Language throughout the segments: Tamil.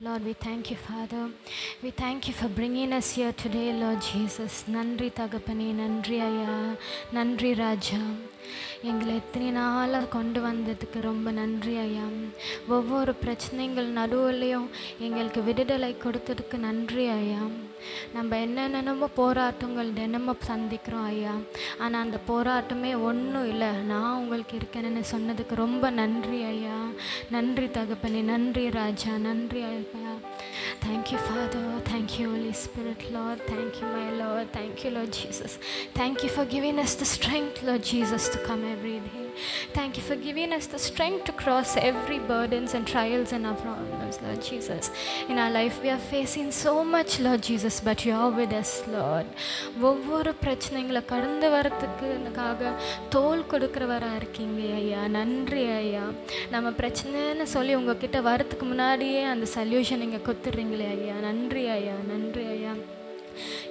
Lord, we thank you, Father. We thank you for bringing us here today, Lord Jesus. நன்றி தகப்பனே நன்றி ஐயா நன்றி ராஜா எங்களை எத்தனை நாளாக கொண்டு வந்ததுக்கு ரொம்ப நன்றி ஐயா ஒவ்வொரு பிரச்சனைகள் நடுவுலையும் எங்களுக்கு விடுதலை கொடுத்ததுக்கு நன்றி ஐயா நம்ம என்னென்னமோ போராட்டங்கள் தினமும் சந்திக்கிறோம் ஐயா ஆனால் அந்த போராட்டமே ஒன்றும் இல்லை நான் உங்களுக்கு இருக்கேன்னு சொன்னதுக்கு ரொம்ப நன்றி ஐயா நன்றி தகப்பனே நன்றி ராஜா நன்றி ஐயா Thank you, Father. Thank you, Holy Spirit, Lord. Thank you, my Lord. Thank you, Lord Jesus. Thank you for giving us the strength, Lord Jesus, to come every day. Thank you for giving us the strength to cross every burdens and trials and our problems, Lord Jesus. In our life, we are facing so much, Lord Jesus, but you are with us, Lord. ஒவ்வொரு பிரச்சனைகளை கடந்து வரத்துக்குக்காக தோல் கொடுக்குறவராக இருக்கீங்க ஐயா நன்றி ஐயா நம்ம பிரச்சனைன்னு சொல்லி உங்ககிட்ட வரத்துக்கு முன்னாடியே அந்த சல்யூஷன் நீங்கள் கொடுத்துட்றீங்களே ஐயா நன்றி ஐயா நன்றி ஐயா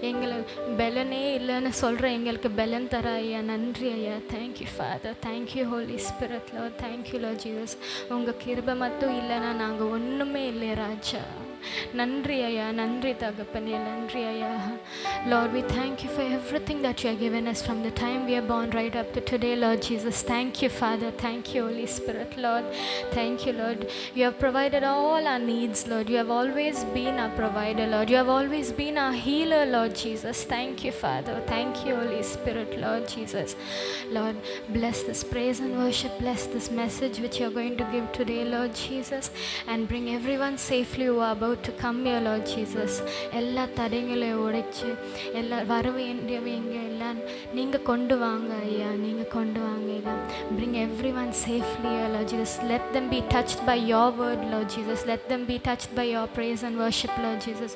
எங்களை பலனே இல்லைன்னு சொல்கிற எங்களுக்கு பலன் தர ஐயா. நன்றி ஐயா. Thank you Father thank you Holy Spirit Lord thank you Lord Jesus உங்கள் கிருபை மட்டும் இல்லைன்னா நாங்கள் ஒன்றுமே இல்லை ராஜா. நன்றி ஐயா நன்றி தகப்பனே நன்றி ஐயா lord we thank you for everything that you given us from the time we are born right up to today lord jesus thank you father thank you holy spirit lord thank you lord you have provided all our needs lord you have always been our provider lord you have always been our healer lord jesus thank you father thank you holy spirit lord jesus lord bless this praise and worship bless this message which you are going to give today lord jesus and bring everyone safely who are about to come here lord jesus எல்லா தடைங்களையும் உடைச்சு எல்லா வர வேண்டியவங்க எல்லாம் நீங்கள் கொண்டு வாங்க ஐயா நீங்கள் கொண்டு வாங்க ஐயா bring everyone safely here lord jesus let them be touched by your word lord jesus let them be touched by your praise and worship lord jesus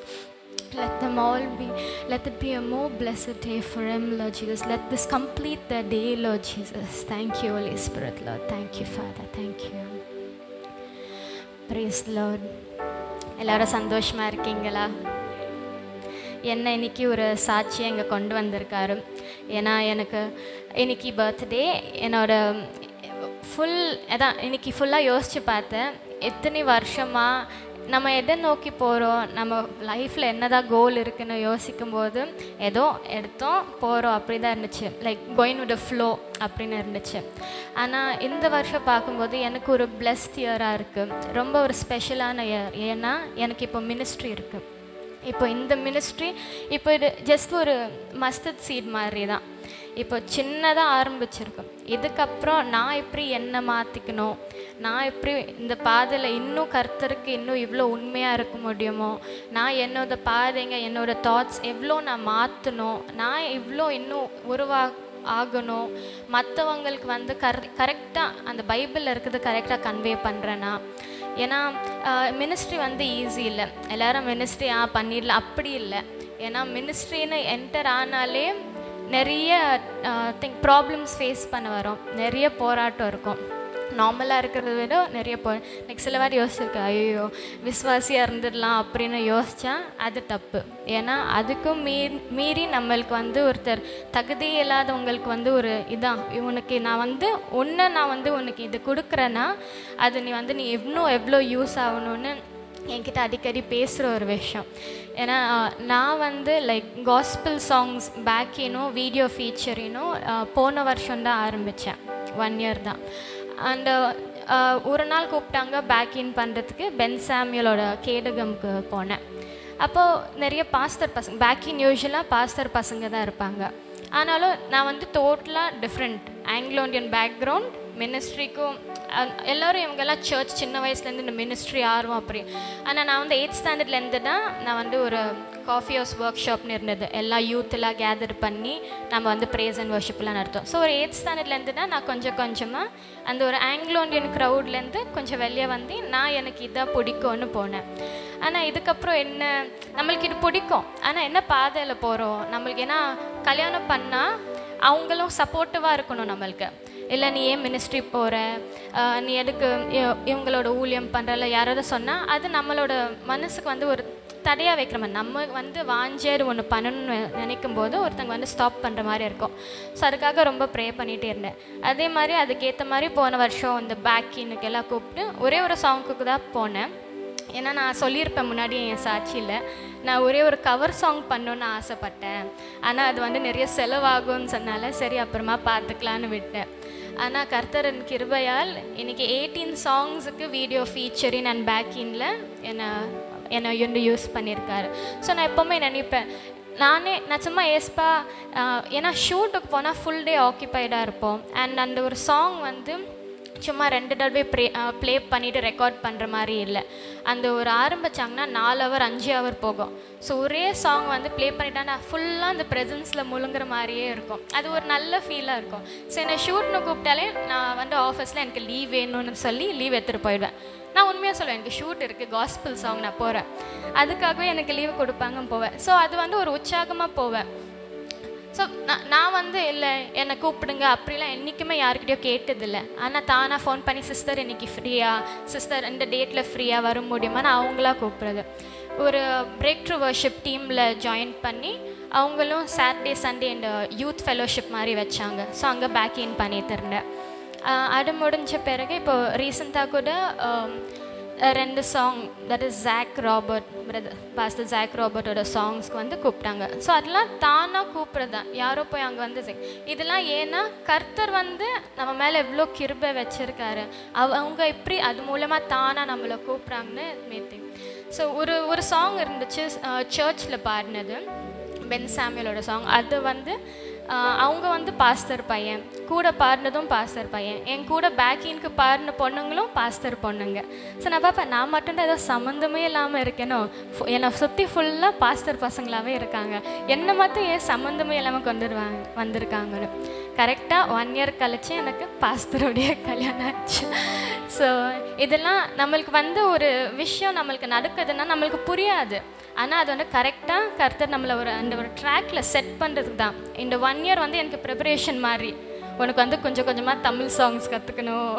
let them all be, let it be a more blessed day for him, Lord Jesus. Let this complete their day, Lord Jesus. Thank you, Holy Spirit, Lord. Thank you, Father. Thank you. Praise the Lord. எல்லாரும் சந்தோஷமாக இருக்கீங்களா? என்ன இன்னைக்கு ஒரு சாட்சியை இங்கே கொண்டு வந்திருக்காரு? ஏன்னா எனக்கு இன்னைக்கு பர்த்டே என்னோட ஃபுல் அதான் இன்னைக்கு ஃபுல்லாக யோசித்து பார்த்தேன். எத்தனை வருஷமாக நம்ம எதை நோக்கி போகிறோம் நம்ம லைஃப்பில் என்னதான் கோல் இருக்குன்னு யோசிக்கும் போது ஏதோ எடுத்தோம் போகிறோம் அப்படி தான் இருந்துச்சு லைக் கோயின் வித் ஃப்ளோ அப்படின்னு இருந்துச்சு. ஆனால் இந்த வருஷம் பார்க்கும்போது எனக்கு ஒரு பிளஸ்ட் இயராக இருக்குது ரொம்ப ஒரு ஸ்பெஷலான இயர் ஏன்னா எனக்கு இப்போ மினிஸ்ட்ரி இருக்குது இப்போ இந்த மினிஸ்ட்ரி இப்போ இது ஜஸ்ட் ஒரு மஸ்தத் சீட் மாதிரி தான் இப்போ சின்னதாக ஆரம்பிச்சிருக்கோம் இதுக்கப்புறம் நான் எப்படி என்னை மாற்றிக்கணும் நான் எப்படி இந்த பாதையில் இன்னும் கர்த்தருக்கு இன்னும் இவ்வளோ உண்மையாக இருக்க முடியுமோ? நான் என்னோட பாதைங்க என்னோட தாட்ஸ் எவ்வளோ நான் மாற்றணும் நான் இவ்வளோ இன்னும் உருவா ஆகணும்? மற்றவங்களுக்கு வந்து கர் கரெக்டாக அந்த பைபிளில் இருக்கிறது கரெக்டாக கன்வே பண்ணுறேன்னா ஏன்னா மினிஸ்ட்ரி வந்து ஈஸி இல்லை. எல்லாரும் மினிஸ்ட்ரி ஆ பண்ணிடலாம். அப்படி இல்லை. ஏன்னா மினிஸ்ட்ரின்னு என்டர் ஆனாலே நிறைய திங்க் ப்ராப்ளம்ஸ் ஃபேஸ் பண்ண வரும். நிறைய போராட்டம் இருக்கும். நார்மலாக இருக்கிறத விட நிறைய போ நெக்ஸ்ட் சில வாரம் யோசிச்சிருக்கேன் ஐயோ விஸ்வாசியாக இருந்துடலாம் அப்படின்னு யோசித்தா அது தப்பு. ஏன்னா அதுக்கும் மீறி மீறி நம்மளுக்கு வந்து ஒருத்தர் தகுதி இல்லாதவங்களுக்கு வந்து ஒரு இதான். உனக்கு நான் வந்து ஒன்று நான் வந்து உனக்கு இது கொடுக்குறேன்னா அது நீ வந்து நீ இன்னும் எவ்வளோ யூஸ் ஆகணும்னு என்கிட்ட அடிக்கடி பேசுகிற ஒரு விஷயம். ஏன்னா நான் வந்து லைக் காஸ்பிள் சாங்ஸ் பேக்கினும் வீடியோ ஃபீச்சரினும் போன வருஷம் தான் ஆரம்பித்தேன் ஒன் இயர் தான். அண்டு uh, uh, ஒரு நாள் கூப்பிட்டாங்க பேக் இன் பண்ணுறதுக்கு பென் சாமியலோட கேடகம்க்கு போனேன். அப்போது நிறைய பாஸ்தர் பசங்க பேக் இன் யூஸ்வலாக பாஸ்தர் பசங்க தான் இருப்பாங்க. ஆனாலும் நான் வந்து டோட்டலாக டிஃப்ரெண்ட் ஆங்கிலோ இண்டியன் பேக்ரவுண்ட் மினிஸ்ட்ரிக்கும் எல்லோரும் இவங்கெல்லாம் சர்ச் சின்ன வயசுலேருந்து இந்த மினிஸ்ட்ரி ஆர்வம் அப்படி. ஆனால் நான் வந்து எயிட் ஸ்டாண்டர்ட்லேருந்து தான் நான் வந்து ஒரு காஃபி ஹவுஸ் ஒர்க் ஷாப்னு இருந்தது. எல்லா யூத்தெல்லாம் கேதர் பண்ணி நம்ம வந்து ப்ரேஸ் அண்ட் ஒர்ஷிப்லாம் நடத்தோம் ஸோ ஒரு எயிட் ஸ்டாண்டர்ட்லேருந்து தான் நான் கொஞ்சம் கொஞ்சமாக அந்த ஒரு ஆங்கிலோ இண்டியன் க்ரௌட்லேருந்து கொஞ்சம் வெளியே வந்து நான் எனக்கு இதாக பிடிக்கும்னு போனேன். ஆனால் இதுக்கப்புறம் என்ன? நம்மளுக்கு இது பிடிக்கும். ஆனால் என்ன பாதையில் போகிறோம் நம்மளுக்கு ஏன்னா கல்யாணம் பண்ணால் அவங்களும் சப்போர்ட்டிவாக இருக்கணும் நம்மளுக்கு. இல்லை நீ ஏன் மினிஸ்ட்ரி போகிற நீ எதுக்கு இவங்களோட ஊழியம் பண்ணுறல யாராவது சொன்னால் அது நம்மளோட மனசுக்கு வந்து ஒரு தடையாக வைக்கிற மாதிரி நம்ம வந்து வாஞ்சேர் ஒன்று பண்ணணும்னு நினைக்கும் போது ஒருத்தங்க வந்து ஸ்டாப் பண்ணுற மாதிரி இருக்கும். ஸோ அதுக்காக ரொம்ப ப்ரே பண்ணிகிட்டே இருந்தேன். அதே மாதிரி அதுக்கேற்ற மாதிரி போன வருஷம் இந்த பேக்கினுக்கு எல்லாம் கூப்பிட்டு ஒரே ஒரு சாங்குக்கு தான் போனேன். ஏன்னா நான் சொல்லியிருப்பேன் முன்னாடி என் சாட்சியில் நான் ஒரே ஒரு கவர் சாங் பண்ணணுன்னு ஆசைப்பட்டேன். ஆனால் அது வந்து நிறைய செலவாகும்னு சொன்னால சரி அப்புறமா பார்த்துக்கலான்னு விட்டேன். ஆனால் கர்த்தரன் கிருபையால் இன்றைக்கி எயிட்டீன் சாங்ஸுக்கு வீடியோ ஃபீச்சரின் அண்ட் பேக்கிங்கில் என்னை என்னை வந்து யூஸ் பண்ணியிருக்காரு. ஸோ நான் எப்போவுமே நினைப்பேன் நானே நான் சும்மா ஏஸ்பா ஏன்னா ஷூட்டுக்கு போனால் ஃபுல் டே ஆக்கியபைடாக இருப்போம். அண்ட் அந்த ஒரு சாங் வந்து சும்மா ரெண்டு தடவை ப்ளே ப்ளே பண்ணிவிட்டு ரெக்கார்ட் பண்ணுற மாதிரி இல்லை. அந்த ஒரு ஆரம்பிச்சாங்கன்னா நாலு ஹவர் அஞ்சு ஹவர் போகும். ஸோ ஒரே சாங் வந்து ப்ளே பண்ணிட்டா நான் ஃபுல்லாக அந்த ப்ரெசன்ஸில் முழுங்குற மாதிரியே இருக்கும். அது ஒரு நல்ல ஃபீலாக இருக்கும். ஸோ என்னை ஷூட்னு கூப்பிட்டாலே நான் வந்து ஆஃபீஸில் எனக்கு லீவ் வேணும்னு சொல்லி லீவ் எடுத்துகிட்டு போயிடுவேன். நான் உண்மையாக சொல்லுவேன் எனக்கு ஷூட் இருக்குது காஸ்பிள் சாங் நான் போகிறேன் அதுக்காகவே எனக்கு லீவு கொடுப்பாங்க போவேன். ஸோ அது வந்து ஒரு உற்சாகமாக போவேன். ஸோ நான் நான் வந்து இல்லை என்னை கூப்பிடுங்க. அப்படிலாம் என்றைக்குமே யாருக்கிட்டயோ கேட்டதில்லை. ஆனால் தானாக ஃபோன் பண்ணி சிஸ்டர் இன்னைக்கு ஃப்ரீயா சிஸ்டர் இந்த டேட்டில் ஃப்ரீயாக வர முடியுமான்னு? அவங்களா கூப்பிட்றது. ஒரு பிரேக் ட்ரூ வர்ஷிப் டீமில் ஜாயின் பண்ணி அவங்களும் சாட்டர்டே சண்டே இந்த யூத் ஃபெலோஷிப் மாதிரி வச்சாங்க. ஸோ அங்கே பேக் இன் பண்ணிட்டு இருந்தேன். அது முடிஞ்ச பிறகு இப்போ ரீசெண்டாக கூட ரெண்டு song that is Jack Robert brother pastor Jack ராபர்ட்டோட சாங்ஸ்க்கு வந்து கூப்பிட்டாங்க. ஸோ அதெல்லாம் தானாக கூப்பிட்றது தான் யாரோ போய் அங்கே வந்து sing. இதெல்லாம் ஏன்னா கர்த்தர் வந்து நம்ம மேலே எவ்வளோ கிருபை வச்சுருக்காரு. அவ அவங்க எப்படி அது மூலமாக தானாக நம்மளை கூப்பிட்றாங்கன்னு மேத்திங் ஸோ ஒரு ஒரு சாங் இருந்துச்சு சர்ச்சில் பாடினது பென் சாமியலோட சாங் அது வந்து அவங்க வந்து பாஸ்தர் பையன். கூட பாடினதும் பாஸ்தர் பையன். என் கூட பேக்கிங்க்கு பாடின பொண்ணுங்களும் பாஸ்தர் பொண்ணுங்க. ஸோ நான் பார்ப்பேன் நான் மட்டும்தான் ஏதோ சம்மந்தமே இல்லாமல் இருக்கேனோ? ஃபு- என்னை சுற்றி ஃபுல்லாக பாஸ்தர் பசங்களாகவே இருக்காங்க. என்னை மட்டும் ஏன் சம்மந்தமே இல்லாமல் கொண்டு வருவாங்க வந்திருக்காங்கன்னு. கரெக்டாக ஒன் இயர் கழிச்சு எனக்கு பாஸ்தருடைய கல்யாணம் ஆச்சு. ஸோ இதெல்லாம் நம்மளுக்கு வந்து ஒரு விஷயம் நம்மளுக்கு நடக்குதுன்னா நம்மளுக்கு புரியாது. ஆனால் அது வந்து கரெக்டாக கருத்தர் நம்மளை ஒரு அந்த ஒரு ட்ராக்ல செட் பண்ணுறதுக்கு தான். இந்த ஒன் இயர் வந்து எனக்கு ப்ரிப்பரேஷன் மாதிரி. உனக்கு வந்து கொஞ்சம் கொஞ்சமாக தமிழ் சாங்ஸ் கற்றுக்கணும்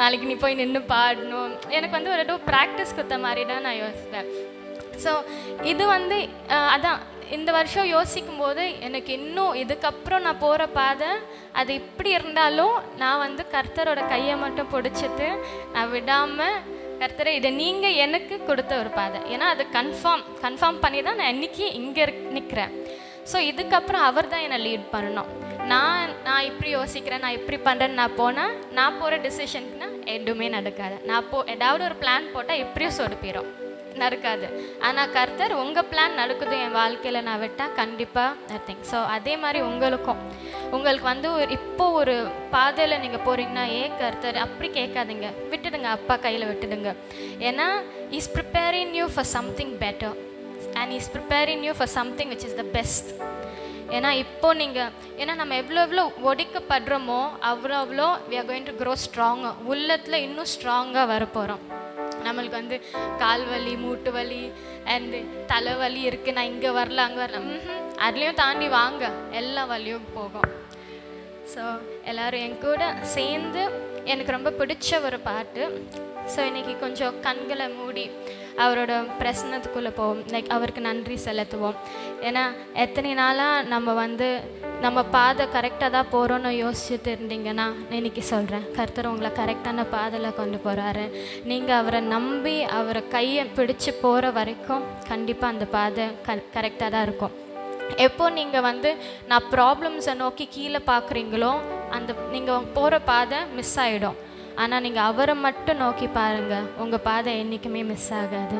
நாளைக்கு நீ போய் நின்று பாடணும். எனக்கு வந்து ஒரு ஏதோ ப்ராக்டிஸ் கொடுத்த மாதிரி தான் நான் யோசிப்பேன். ஸோ இது வந்து அதான் இந்த வருஷம் யோசிக்கும் போது எனக்கு இன்னும் இதுக்கப்புறம் நான் போகிற பாதை அது இப்படி இருந்தாலும் நான் வந்து கர்த்தரோட கையை மட்டும் பிடிச்சிட்டு நான் விடாமல் கர்த்தரை இதை நீங்கள் எனக்கு கொடுத்த ஒரு பாதை. ஏன்னா அது கன்ஃபார்ம் கன்ஃபார்ம் பண்ணி தான் நான் இன்றைக்கி இங்கே நிற்கிறேன் ஸோ இதுக்கப்புறம் அவர் தான் என்னை லீட் பண்ணணும். நான் நான் இப்படி யோசிக்கிறேன் நான் இப்படி பண்ணுறேன்னு நான் போனால் நான் போகிற டிசிஷனுக்குனா எதுவுமே நடக்காது. நான் போ ஏதாவது ஒரு பிளான் போட்டால் எப்படியும் சொடுப்பிடும் நடக்காது ஆனால் கர்த்தர் உங்கள் பிளான் நடக்குது என் வாழ்க்கையில் நான் விட்டால் கண்டிப்பாக நத்திங் ஸோ அதே மாதிரி உங்களுக்கும். உங்களுக்கு வந்து ஒரு இப்போ ஒரு பாதையில் நீங்கள் போகிறீங்கன்னா ஏ கர்த்தர் அப்படி கேட்காதீங்க. விட்டுடுங்க அப்பா கையில் விட்டுடுங்க. ஏன்னா is preparing you for something better and is preparing you for something which is the best ஏன்னா இப்போ நீங்கள் ஏன்னா நம்ம எவ்வளோ எவ்வளோ ஒடிக்கப்படுறோமோ அவ்வளோ அவ்வளோ we are going to grow ஸ்ட்ராங்காக உள்ளத்தில் இன்னும் ஸ்ட்ராங்காக வரப்போகிறோம் நம்மளுக்கு வந்து கால் வலி மூட்டு வலி அண்டு தலைவலி இருக்குது நான் இங்கே வரல அங்கே வரல. அதுலேயும் தாண்டி வாங்க. எல்லா வலியும் போகும். ஸோ எல்லோரும் என் கூட சேர்ந்து எனக்கு ரொம்ப பிடிச்ச ஒரு பாட்டு. ஸோ இன்னைக்கு கொஞ்சம் கண்களை மூடி அவரோட பிரசனத்துக்குள்ளே போவோம். லைக் அவருக்கு நன்றி செலுத்துவோம். ஏன்னா எத்தனை நாளாக நம்ம வந்து நம்ம பாதை கரெக்டாக தான் போகிறோன்னு யோசிச்சுட்டு இருந்தீங்கன்னா இன்னைக்கு சொல்கிறேன் கர்த்தர் உங்களை கரெக்டான பாதையில் கொண்டு போகிறாரு நீங்கள் அவரை நம்பி அவரை கையை பிடிச்சி போகிற வரைக்கும் கண்டிப்பாக அந்த பாதை க கரெக்டாக தான் இருக்கும். எப்போ நீங்கள் வந்து நான் ப்ராப்ளம்ஸை நோக்கி கீழே பார்க்குறீங்களோ அந்த நீங்கள் போகிற பாதை மிஸ் ஆகிடும் ஆனால் நீங்கள் அவரை மட்டும் நோக்கி பாருங்கள் உங்கள் பாதை என்றைக்குமே மிஸ் ஆகாது.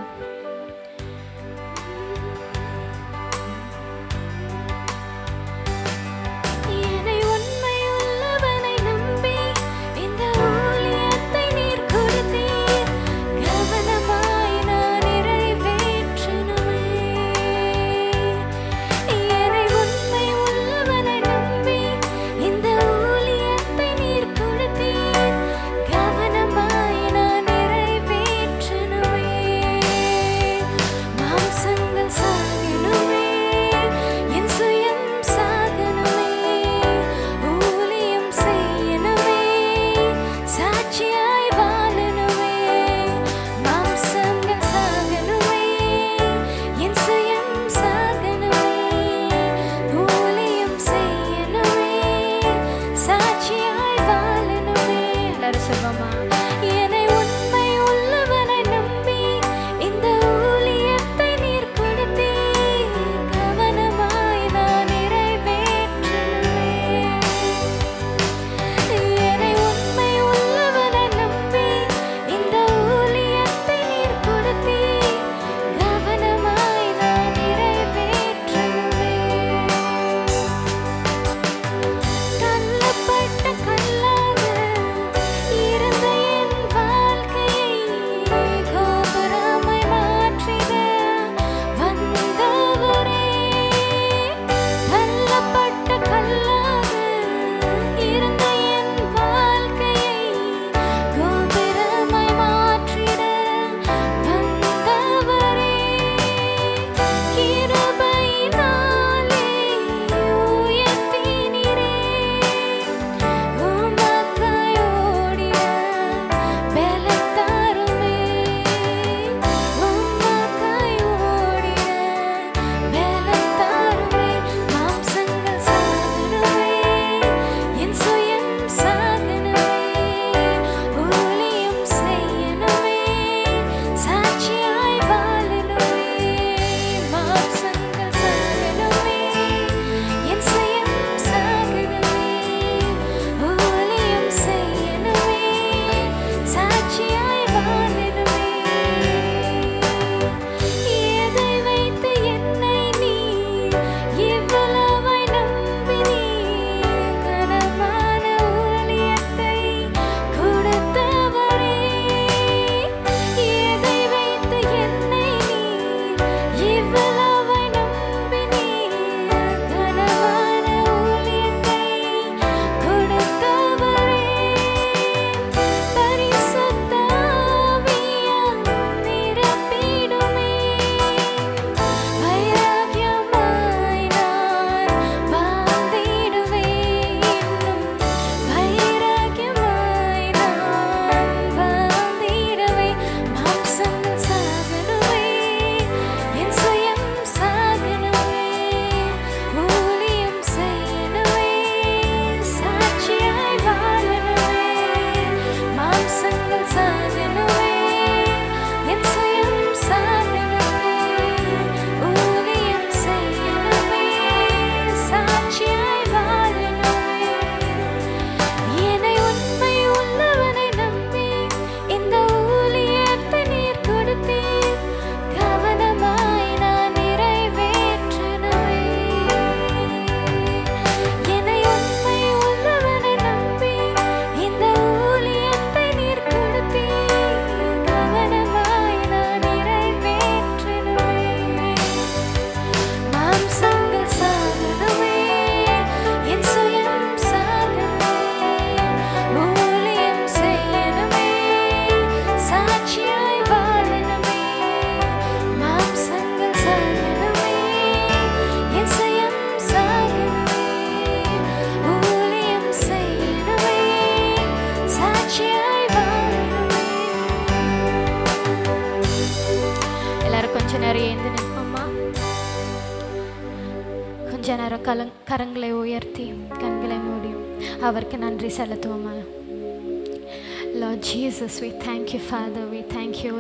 Father we Father. We thank you,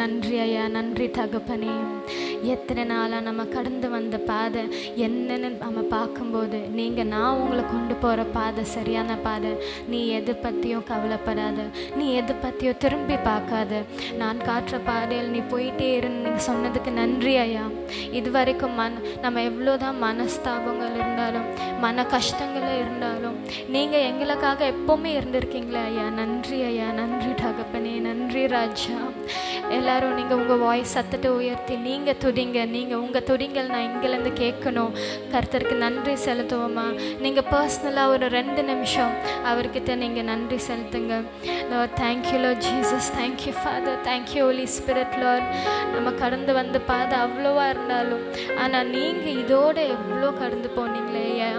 நன்றி ஐயா நன்றி தகப்பனே எத்தனை நாளாக நம்ம கடந்து வந்த பாதை என்னென்னு நம்ம பார்க்கும்போது நீங்கள் நான் உங்களை கொண்டு போகிற பாதை சரியான பாதை. நீ எது பற்றியும் கவலைப்படாத. நீ எது பற்றியோ திரும்பி பார்க்காத. நான் காட்டுற பாதையில் நீ போயிட்டே இருந்து நீங்கள் சொன்னதுக்கு நன்றி ஐயா இது வரைக்கும் மன நம்ம எவ்வளோதான் மனஸ்தாபங்கள் இருந்தாலும் மன கஷ்டங்கள் இருந்தாலும் நீங்கள் எங்களுக்காக எப்போவுமே இருந்திருக்கீங்களே ஐயா நன்றி ஐயா நன்றி. நன்றி ராஜா. எல்லாரும் நீங்கள் உங்கள் வாய்ஸ் சத்தத்தை உயர்த்தி நீங்கள் துடிங்க நீங்கள் உங்கள் துடிங்கள் நான் இங்கேருந்து கேட்கணும். கர்த்தருக்கு நன்றி செலுத்துவோமா. நீங்கள் பர்சனலாக ஒரு ரெண்டு நிமிஷம் அவர்கிட்ட நீங்கள் நன்றி செலுத்துங்க. Lord thank you Lord Jesus thank you Father thank you Holy Spirit Lord நம்ம கடந்து வந்த பாதை அவ்வளோவா இருந்தாலும் ஆனால் நீங்கள் இதோடு எவ்வளோ கடந்து போனீங்களே ஐயா.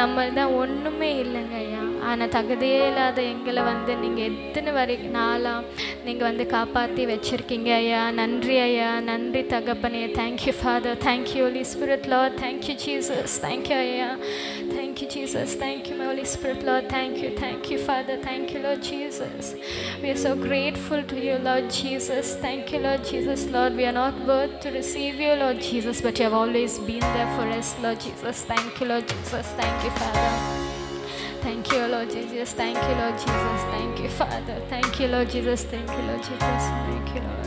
நம்ம தான் ஒன்றுமே இல்லைங்க ஐயா. ஆனால் தகுதியே இல்லாத எங்களை வந்து நீங்கள் எத்தனை வரை நாளாக நீங்கள் வந்து காப்பாற்றி வச்சுருக்கீங்க ஐயா நன்றி ஐயா நன்றி தகப்பனே thank you Father thank you Holy Spirit Lord thank you Jesus thank you ஐயா thank you Jesus thank you my Holy Spirit Lord thank you thank you Father thank you Lord Jesus we are so grateful to you lord jesus thank you lord jesus lord we are not worth to receive you lord jesus but you have always been there for us lord jesus thank you lord jesus thank you Lord Jesus. Thank you, Lord Jesus. Thank you, Father. Thank you, Lord Jesus. Thank you, Lord Jesus. Thank you, Lord.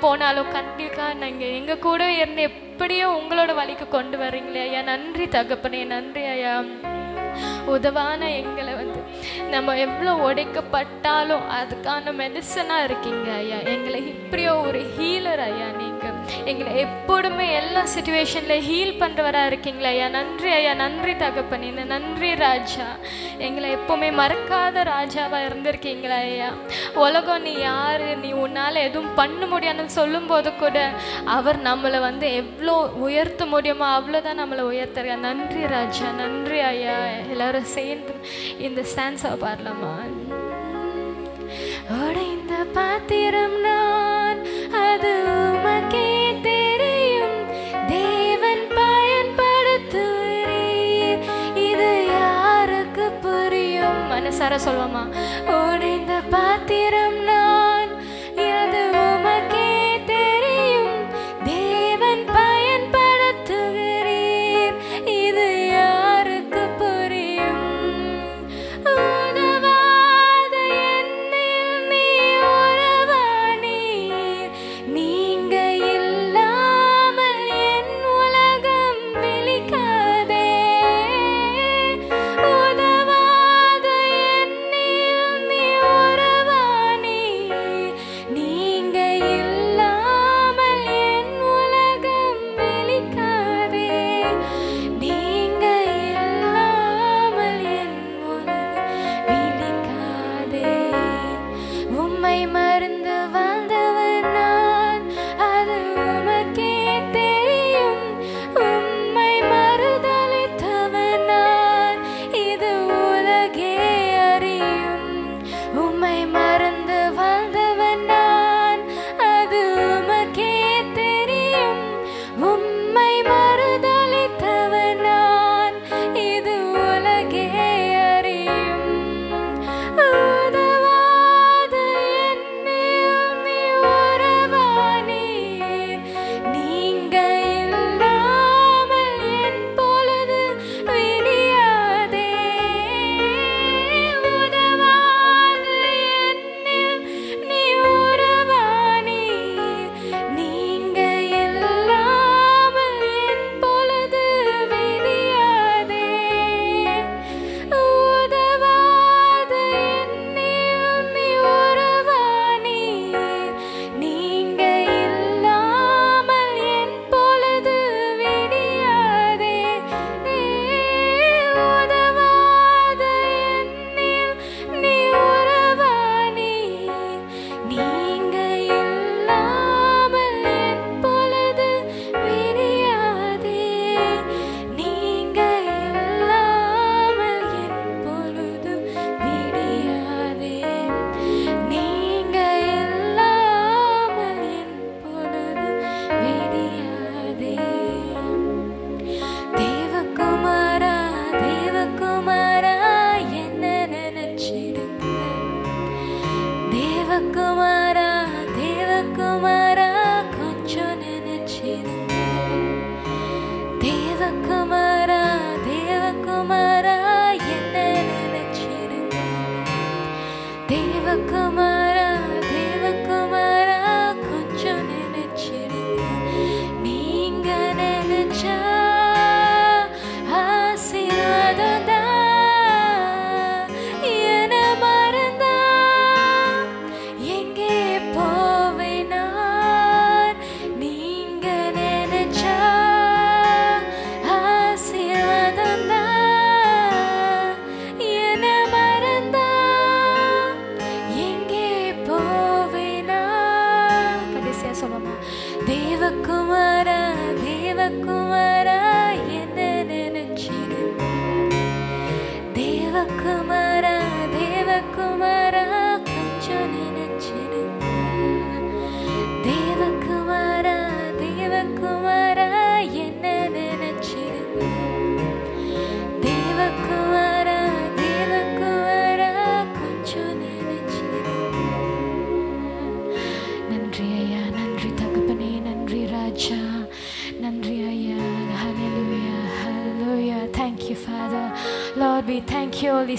போனாலும் கண்டிப்பாக நீங்கள் எங்கள் கூட இருந்து எப்படியோ உங்களோட வழிக்கு கொண்டு வர்றீங்களே ஐயா. நன்றி தகப்பனே நன்றி ஐயா. உதவான எங்களை வந்து நம்ம எவ்வளோ உடைக்கப்பட்டாலும் அதுக்கான மெடிசனாக இருக்கீங்க ஐயா. எங்களை இப்படியோ ஒரு ஹீலர் ஐயா எங்களை எப்போதுமே எல்லா சுச்சுவேஷனில் ஹீல் பண்ணுறவராக இருக்கீங்களா ஐயா. நன்றி ஐயா. நன்றி தகப்பனே. நன்றி ராஜா. எங்களை எப்போவுமே மறக்காத ராஜாவாக இருந்திருக்கீங்களா ஐயா. உலகம் நீ யார்? நீ உன்னால் எதுவும் பண்ண முடியாதுன்னு சொல்லும்போது கூட அவர் நம்மளை வந்து எவ்வளோ உயர்த்த முடியுமோ அவ்வளோதான் நம்மளை உயர்த்துறாங்க நன்றி ராஜா. நன்றி ஐயா. எல்லோரும் சேர்ந்து இந்த ஸ்டான்ஸை பாடலாமா? உடைந்த பாத்திரம் நான் மனசார சொல்லுவோமா உடைந்த பாத்திரம் நான்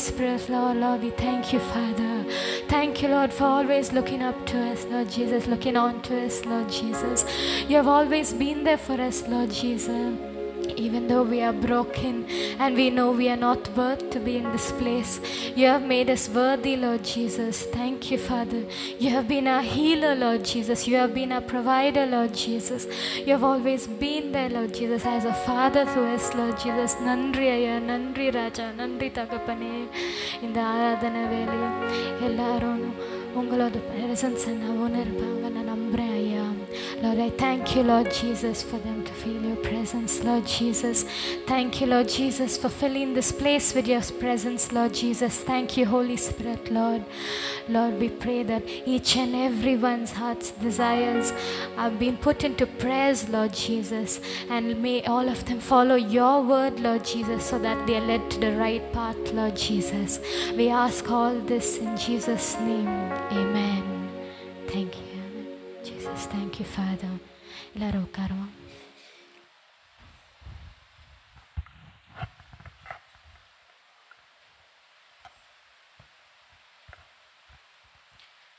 Spirit, Lord. Lord, we thank you, Father. Thank you, Lord, for always looking up to us, Lord Jesus, looking on to us, Lord Jesus. You have always been there for us, Lord Jesus Even though we are broken and we know we are not worth to be in this place, you have made us worthy, Lord Jesus. Thank you, Father. You have been our healer, Lord Jesus. You have been our provider, Lord Jesus. You have always been there, Lord Jesus, as a father to us, Lord Jesus. நன்றி ஐயா நன்றி ராஜா நன்றி தகப்பனே இந்த ஆராதனை வேலையை எல்லாரும் உங்களோட பிரசன்ஸை நான் உணர்ப்பாங்க நான் நம்புகிறேன் ஐயா Lord, I thank you, Lord Jesus, for them to feel your presence, Lord Jesus. Thank you, Lord Jesus, for filling this place with your presence, Lord Jesus. Thank you, Holy Spirit, Lord. Lord, we pray that each and everyone's heart's desires have been put into prayers, Lord Jesus, and may all of them follow your word, Lord Jesus, so that they are led to the right path, Lord Jesus. We ask all this in Jesus' name. Amen. Thank you. Jesus, thank you, Father. எல்லாரும் உட்காருவோம்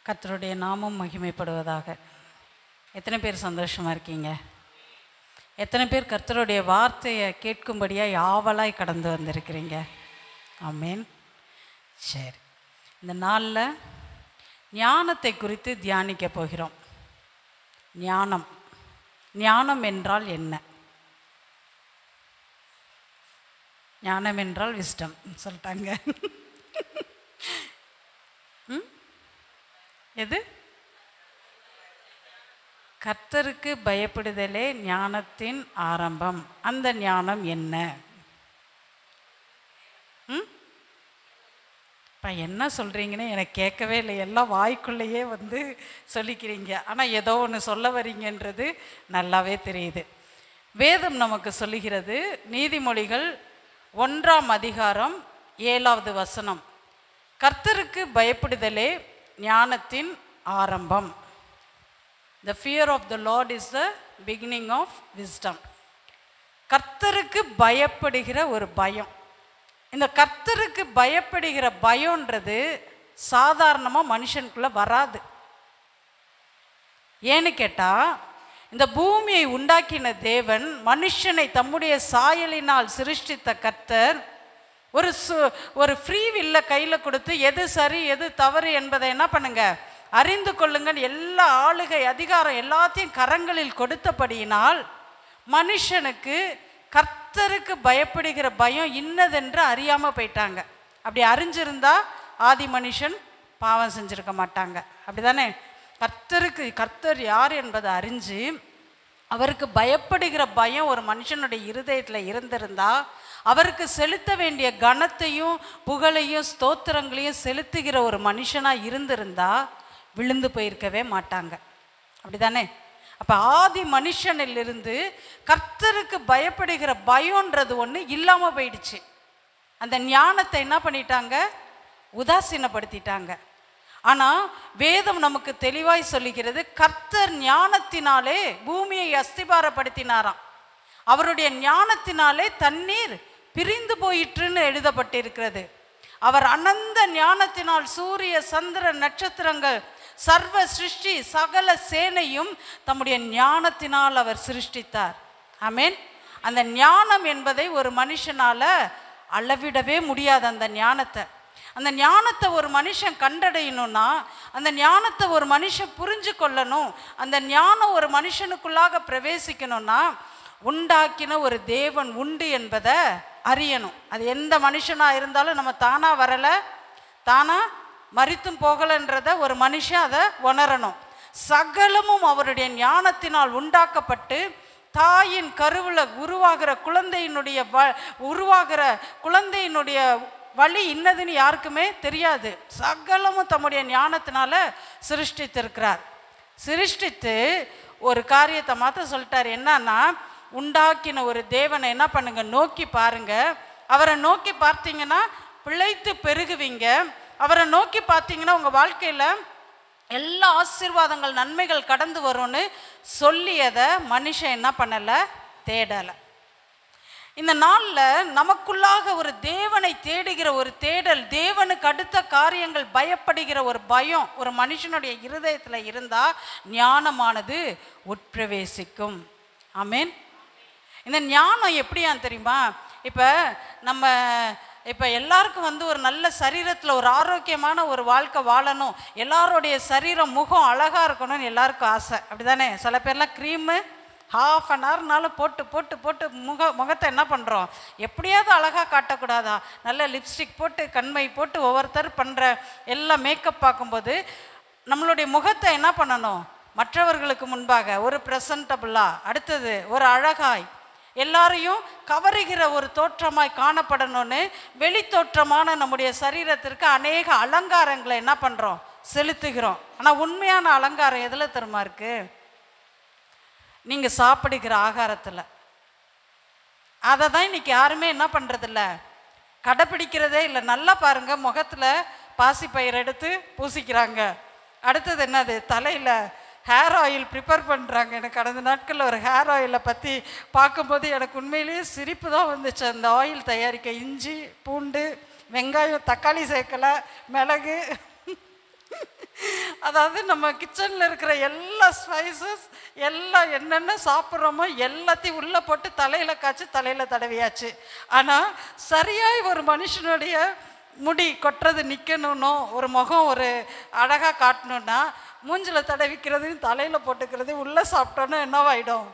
கர்த்தருடைய நாமம் மகிமைப்படுவதாக. எத்தனை பேர் சந்தோஷமாக இருக்கீங்க? எத்தனை பேர் கர்த்தருடைய வார்த்தையை கேட்கும்படியாக யாவலாய் கடந்து வந்திருக்கிறீங்க? ஆமேன். சரி. இந்த நாளில் ஞானத்தை குறித்து தியானிக்க போகிறோம். ஞானம். ஞானம் என்றால் என்ன? ஞானம் என்றால் விஸ்டம் சொல்லிட்டாங்க. ம்? எது? கர்த்தருக்கு பயப்படுதலே ஞானத்தின் ஆரம்பம். அந்த ஞானம் என்ன? ம்? இப்போ என்ன சொல்கிறீங்கன்னு எனக்கு கேட்கவே இல்லை. எல்லாம் வாய்க்குள்ளேயே வந்து சொல்லிக்கிறீங்க. ஆனால் ஏதோ ஒன்று சொல்ல வரீங்கன்றது நல்லாவே தெரியுது. வேதம் நமக்கு சொல்லுகிறது நீதிமொழிகள் ஒன்றாம் அதிகாரம் ஏழாவது வசனம். கர்த்தருக்கு பயப்படுதலே ஞானத்தின் ஆரம்பம். The fear of the Lord is the beginning of wisdom கர்த்தருக்கு பயப்படுகிற ஒரு பயம். இந்த கர்த்தருக்கு பயப்படுகிற பயம்ன்றது சாதாரணமாக மனுஷனுக்குள்ளே வராது. ஏன்னு கேட்டால் இந்த பூமியை உண்டாக்கின தேவன் மனுஷனை தம்முடைய சாயலினால் சிருஷ்டித்த கர்த்தர் ஒரு சு ஒரு ஃப்ரீ வில்ல கையில் கொடுத்து எது சரி எது தவறு என்பதை என்ன பண்ணுங்க? அறிந்து கொள்ளுங்கள் எல்லா ஆளுகை அதிகாரம் எல்லாத்தையும் கரங்களில் கொடுத்தபடியினால் மனுஷனுக்கு கர்த்தருக்கு பயப்படுகிற பயம் இன்னதென்று அறியாமல் போயிட்டாங்க. அப்படி அறிஞ்சிருந்தா ஆதி மனுஷன் பாவம் செஞ்சுருக்க மாட்டாங்க. அப்படிதானே? கர்த்தருக்கு கர்த்தர் யார் என்பதை அறிஞ்சு அவருக்கு பயப்படுகிற பயம் ஒரு மனுஷனுடைய இருதயத்தில் இருந்திருந்தா அவருக்கு செலுத்த வேண்டிய கணத்தையும் புகழையும் ஸ்தோத்திரங்களையும் செலுத்துகிற ஒரு மனுஷனாக இருந்திருந்தா விழுந்து போயிருக்கவே மாட்டாங்க. அப்படிதானே? அப்போ ஆதி மனுஷனிலிருந்து கர்த்தருக்கு பயப்படுகிற பயம்ன்றது ஒன்று இல்லாமல் போயிடுச்சு. அந்த ஞானத்தை என்ன பண்ணிட்டாங்க? உதாசீனப்படுத்திட்டாங்க. ஆனால் வேதம் நமக்கு தெளிவாய் சொல்லுகிறது கர்த்தர் ஞானத்தினாலே பூமியை அஸ்திபாரப்படுத்தினாராம். அவருடைய ஞானத்தினாலே தண்ணீர் பிரிந்து போயிற்றுன்னு எழுதப்பட்டிருக்கிறது. அவர் அனந்த ஞானத்தினால் சூரிய சந்திர நட்சத்திரங்கள் சர்வ சிருஷ்டி சகல சேனையும் தம்முடைய ஞானத்தினால் அவர் சிருஷ்டித்தார். ஆமென். அந்த ஞானம் என்பதை ஒரு மனுஷனால் அளவிடவே முடியாது அந்த ஞானத்தை. அந்த ஞானத்தை ஒரு மனுஷன் கண்டடையணும்னா அந்த ஞானத்தை ஒரு மனுஷன் புரிஞ்சு கொள்ளணும் அந்த ஞானம் ஒரு மனுஷனுக்குள்ளாக பிரவேசிக்கணும்னா உண்டாக்கின ஒரு தேவன் உண்டு என்பதை அறியணும். அது எந்த மனுஷனாக இருந்தாலும் நம்ம தானாக வரலை? தானாக மறித்தும் போகலைன்றத ஒரு மனுஷன் அதை உணரணும். சகலமும் அவருடைய ஞானத்தினால் உண்டாக்கப்பட்டு தாயின் கருவில் உருவாகிற குழந்தையினுடைய வ உருவாகிற குழந்தையினுடைய வழி இன்னதுன்னு யாருக்குமே தெரியாது. சகலமும் தம்முடைய ஞானத்தினால சிருஷ்டித்திருக்கிறார். சிருஷ்டித்து ஒரு காரியத்தை மாற்ற சொல்லிட்டார். என்னன்னா உண்டாக்கின ஒரு தேவனை என்ன பண்ணுங்க? நோக்கி பாருங்க. அவரை நோக்கி பார்த்தீங்கன்னா பிழைத்து பெருகுவீங்க. அவரை நோக்கி பார்த்தீங்கன்னா உங்கள் வாழ்க்கையில் எல்லா ஆசீர்வாதங்கள் நன்மைகள் கடந்து வரும்னு சொல்லியதை மனுஷன் என்ன பண்ணலை? தேடலை. இந்த நாளில் நமக்குள்ளாக ஒரு தேவனை தேடுகிற ஒரு தேடல் தேவனுக்கு அடுத்த காரியங்கள் பயப்படுகிற ஒரு பயம் ஒரு மனுஷனுடைய இருதயத்தில் இருந்தால் ஞானமானது உட்பிரவேசிக்கும். ஆமீன். இந்த ஞானம் எப்படியான்னு தெரியுமா? இப்போ நம்ம இப்போ எல்லாருக்கும் வந்து ஒரு நல்ல சரீரத்தில் ஒரு ஆரோக்கியமான ஒரு வாழ்க்கை வாழணும். எல்லாருடைய சரீரம் முகம் அழகாக இருக்கணும்னு எல்லாருக்கும் ஆசை. அப்படிதானே? சில பேர்லாம் க்ரீமு ஹாஃப் அன் ஹவர்னாலும் போட்டு போட்டு போட்டு முக முகத்தை என்ன பண்ணுறோம் எப்படியாவது அழகாக காட்டக்கூடாதா? நல்ல லிப்ஸ்டிக் போட்டு கண்மை போட்டு ஒவ்வொருத்தர் பண்ணுற எல்லா மேக்கப் பார்க்கும்போது நம்மளுடைய முகத்தை என்ன பண்ணணும்? மற்றவர்களுக்கு முன்பாக ஒரு ப்ரெசன்டபுளாக அடுத்தது ஒரு அழகாய் எல்லாரையும் கவருகிற ஒரு தோற்றமாய் காணப்படணும்னு வெளித்தோற்றமான நம்முடைய சரீரத்திற்கு அநேக அலங்காரங்களை என்ன பண்ணுறோம் செலுத்துகிறோம். ஆனால் உண்மையான அலங்காரம் எதில் தெரியுமா இருக்கு? நீங்கள் சாப்பிடுகிற ஆகாரத்தில். அதை தான் இன்னைக்கு யாருமே என்ன பண்ணுறதில்ல கடைப்பிடிக்கிறதே இல்லை. நல்லா பாருங்கள் முகத்தில் பாசிப்பயிர் எடுத்து பூசிக்கிறாங்க. அடுத்தது என்னது? தலையில் ஹேர் ஆயில் ப்ரிப்பேர் பண்ணுறாங்க எனக்கு கடந்த நாட்களில் ஒரு ஹேர் ஆயிலை பற்றி பார்க்கும்போது எனக்கு உண்மையிலேயே சிரிப்பு தான் வந்துச்சு. அந்த ஆயில் தயாரிக்க இஞ்சி பூண்டு வெங்காயம் தக்காளி சேர்க்கலை மிளகு. அதாவது நம்ம கிச்சனில் இருக்கிற எல்லா ஸ்பைசஸ் எல்லாம் என்னென்ன சாப்பிட்றோமோ எல்லாத்தையும் உள்ளே போட்டு தலையில் காய்ச்சி தலையில் தடவியாச்சு. ஆனால் சரியாய் ஒரு மனுஷனுடைய முடி கொட்டுறது நிற்கணும்னோ ஒரு முகம் ஒரு அழகாக காட்டணுன்னா மூஞ்சில் தடவிக்கிறதையும் தலையில் போட்டுக்கிறது உள்ளே சாப்பிட்டோன்னா என்னவாயிடும்?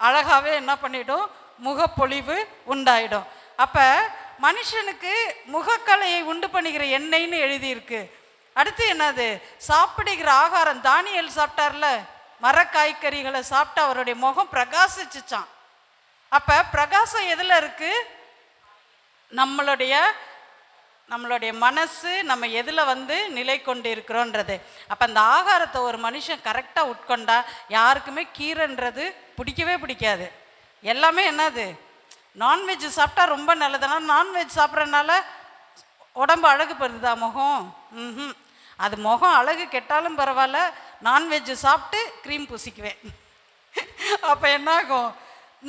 அழகாகவே என்ன பண்ணிடும்? முகப்பொழிவு உண்டாயிடும். அப்போ மனுஷனுக்கு முகக்கலையை உண்டு பண்ணுகிற எண்ணெய்னு எழுதியிருக்கு. அடுத்து என்னது? சாப்பிடுகிற ஆகாரம் தானியல் சாப்பிட்டார்ல? மர காய்கறிகளை சாப்பிட்டு அவருடைய முகம் பிரகாசிச்சுச்சான் அப்போ பிரகாசம் எதில் இருக்குது நம்மளுடைய நம்மளுடைய மனசு நம்ம எதில் வந்து நிலை கொண்டு இருக்கிறோன்றது அப்போ அந்த ஆகாரத்தை ஒரு மனுஷன் கரெக்டாக உட்கொண்டா யாருக்குமே கீரைன்றது பிடிக்கவே பிடிக்காது. எல்லாமே என்னது? நான்வெஜ் சாப்பிட்டா ரொம்ப நல்லதுனா நான்வெஜ் சாப்பிட்றதுனால உடம்பு அழகு பெறுதா முகம்? ம் அது முகம் அழகு கெட்டாலும் பரவாயில்ல. நான்வெஜ் சாப்பிட்டு க்ரீம் பூசிக்குவேன். அப்போ என்னாகும்?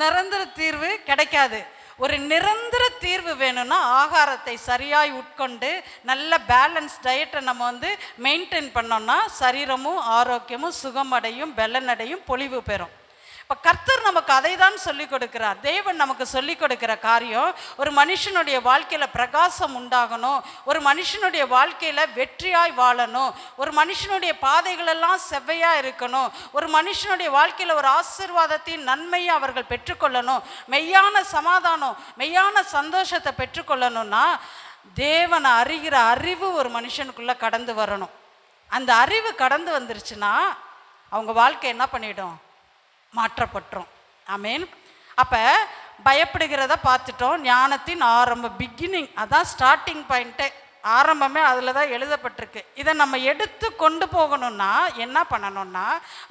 நிரந்தர தீர்வு கிடைக்காது. ஒரு நிரந்தர தீர்வு வேணும்னா ஆகாரத்தை சரியாய் உட்கொண்டு நல்ல பேலன்ஸ் டயட்டை நம்ம வந்து மெயின்டைன் பண்ணோம்னா சரீரமும் ஆரோக்கியமும் சுகமடையும் பெலனடையும் பொலிவு பெறும். இப்போ கர்த்தர் நமக்கு அதை தான் சொல்லிக் கொடுக்கிறார். தேவன் நமக்கு சொல்லிக் கொடுக்கிற காரியம் ஒரு மனுஷனுடைய வாழ்க்கையில் பிரகாசம் உண்டாகணும் ஒரு மனுஷனுடைய வாழ்க்கையில் வெற்றியாய் வாழணும் ஒரு மனுஷனுடைய பாதைகளெல்லாம் செவ்வையாக இருக்கணும் ஒரு மனுஷனுடைய வாழ்க்கையில் ஒரு ஆசீர்வாதத்தின் நன்மையை அவர்கள் பெற்றுக்கொள்ளணும் மெய்யான சமாதானம் மெய்யான சந்தோஷத்தை பெற்றுக்கொள்ளணும்னா தேவனை அறிகிற அறிவு ஒரு மனுஷனுக்குள்ளே கடந்து வரணும். அந்த அறிவு கடந்து வந்துருச்சுன்னா அவங்க வாழ்க்கை என்ன பண்ணிடும்? மாற்றப்பட்டுரும். ஆமீன் அப்போ பயப்படுகிறத பார்த்துட்டோம். ஞானத்தின் ஆரம்ப பிகினிங் அதான் ஸ்டார்டிங் பாயிண்ட்டே ஆரம்பமே அதில் தான் எழுதப்பட்டிருக்கு. இதை நம்ம எடுத்து கொண்டு போகணும்னா என்ன பண்ணணும்னா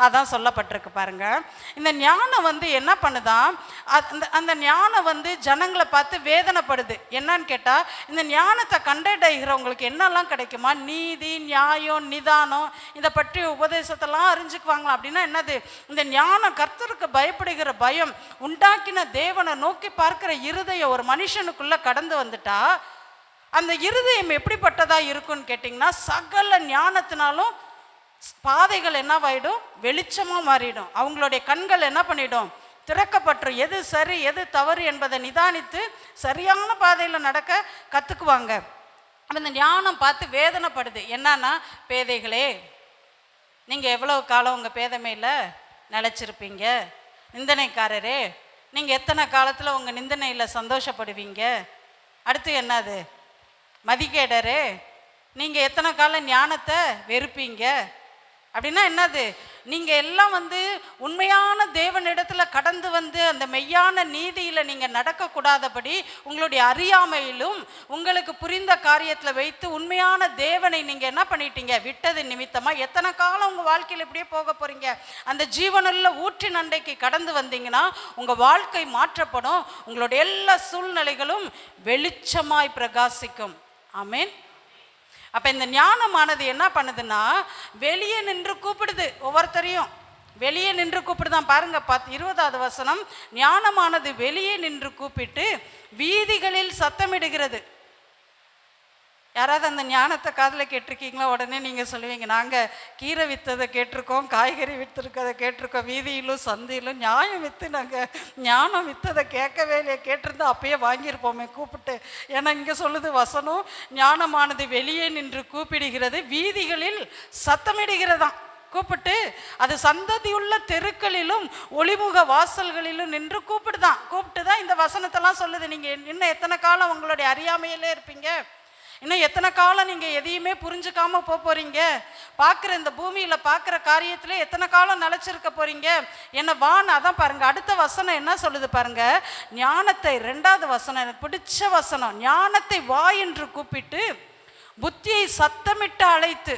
அதான் சொல்லப்பட்டிருக்கு பாருங்கள் இந்த ஞானம் வந்து என்ன பண்ணுதான் அந்த அந்த ஞானம் வந்து ஜனங்களை பார்த்து வேதனைப்படுது. என்னன்னு கேட்டால் இந்த ஞானத்தை கண்டடைகிறவங்களுக்கு என்னெல்லாம் கிடைக்குமா? நீதி நியாயம் நிதானம் இதை பற்றி உபதேசத்தெல்லாம் அறிஞ்சுக்குவாங்களா? அப்படின்னா என்னது? இந்த ஞானம் கர்த்தருக்கு பயப்படுகிற பயம் உண்டாக்கின தேவனை நோக்கி பார்க்கிற இருதயம் ஒரு மனுஷனுக்குள்ளே கடந்து வந்துட்டா அந்த இருதயம் எப்படிப்பட்டதாக இருக்கும்னு கேட்டிங்கன்னா சகல ஞானத்தினாலும் பாதைகள் என்னவாயிடும்? வெளிச்சமாக மாறிடும். அவங்களுடைய கண்கள் என்ன பண்ணிடும்? திறக்கப்பட்டுரும் எது சரி எது தவறு என்பதை நிதானித்து சரியான பாதையில் நடக்க கற்றுக்குவாங்க அந்த ஞானம் பார்த்து வேதனைப்படுது. என்னன்னா பேதைகளே நீங்கள் எவ்வளோ காலம் உங்கள் பேதமையில் நிலச்சிருப்பீங்க. நிந்தனைக்காரரே நீங்கள் எத்தனை காலத்தில் உங்கள் நிந்தனையில் சந்தோஷப்படுவீங்க? அடுத்து என்னது? மதிகேடரே நீங்கள் எத்தனை கால ஞானத்தை வெறுப்பீங்க? அப்படின்னா என்னது? நீங்கள் எல்லாம் வந்து உண்மையான தேவனிடத்தில் கடந்து வந்து அந்த மெய்யான நீதியில் நீங்கள் நடக்கக்கூடாதபடி உங்களுடைய அறியாமையிலும் உங்களுக்கு புரிந்த காரியத்தில் வைத்து உண்மையான தேவனை நீங்கள் என்ன பண்ணிட்டீங்க? விட்டது நிமித்தமாக எத்தனை காலம் உங்கள் வாழ்க்கையில் இப்படியே போக போகிறீங்க அந்த ஜீவனில் ஊற்றி நண்டைக்கு கடந்து வந்தீங்கன்னா உங்கள் வாழ்க்கை மாற்றப்படும். உங்களுடைய எல்லா சூழ்நிலைகளும் வெளிச்சமாய் பிரகாசிக்கும். ஆமென். அப்போ இந்த ஞானமானது என்ன பண்ணுதுன்னா வெளியே நின்று கூப்பிடுது ஒவ்வொருத்தரையும். வெளியே நின்று கூப்பிடுதான் பாருங்க பத் இருபதாவது வசனம் ஞானமானது வெளியே நின்று கூப்பிட்டு வீதிகளில் சத்தமிடுகிறது. யாராவது அந்த ஞானத்தை காதில் கேட்டிருக்கீங்களா? உடனே நீங்கள் சொல்லுவீங்க நாங்கள் கீரை விற்றதை கேட்டிருக்கோம் காய்கறி விற்றுருக்கதை கேட்டிருக்கோம் வீதியிலும் சந்தையிலும் நியாயம் விற்று நாங்கள் ஞானம் விற்றதை கேட்கவே இல்லையே. கேட்டிருந்தா அப்பயே வாங்கியிருப்போமே கூப்பிட்டு. ஏன்னா இங்கே சொல்லுது வசனம் ஞானமானது வெளியே நின்று கூப்பிடுகிறது வீதிகளில் சத்தமிடுகிறதாம் கூப்பிட்டு அது சந்ததியுள்ள தெருக்களிலும் ஒளிமுக வாசல்களிலும் நின்று கூப்பிடுதான். கூப்பிட்டு தான் இந்த வசனத்தெல்லாம் சொல்லுது. நீங்கள் இன்னும் எத்தனை காலம் உங்களுடைய அறியாமையிலே இருப்பீங்க? இன்னும் எத்தனை காலம் நீங்கள் எதையுமே புரிஞ்சுக்காம போக போகிறீங்க பார்க்குற இந்த பூமியில் பார்க்குற காரியத்தில் எத்தனை காலம் நிலச்சிருக்க போகிறீங்க என்ன வான் அதான் பாருங்கள் அடுத்த வசனம் என்ன சொல்லுது பாருங்கள் ஞானத்தை ரெண்டாவது வசனம் எனக்கு பிடிச்ச வசனம் ஞானத்தை வா என்று கூப்பிட்டு புத்தியை சத்தமிட்டு அழைத்து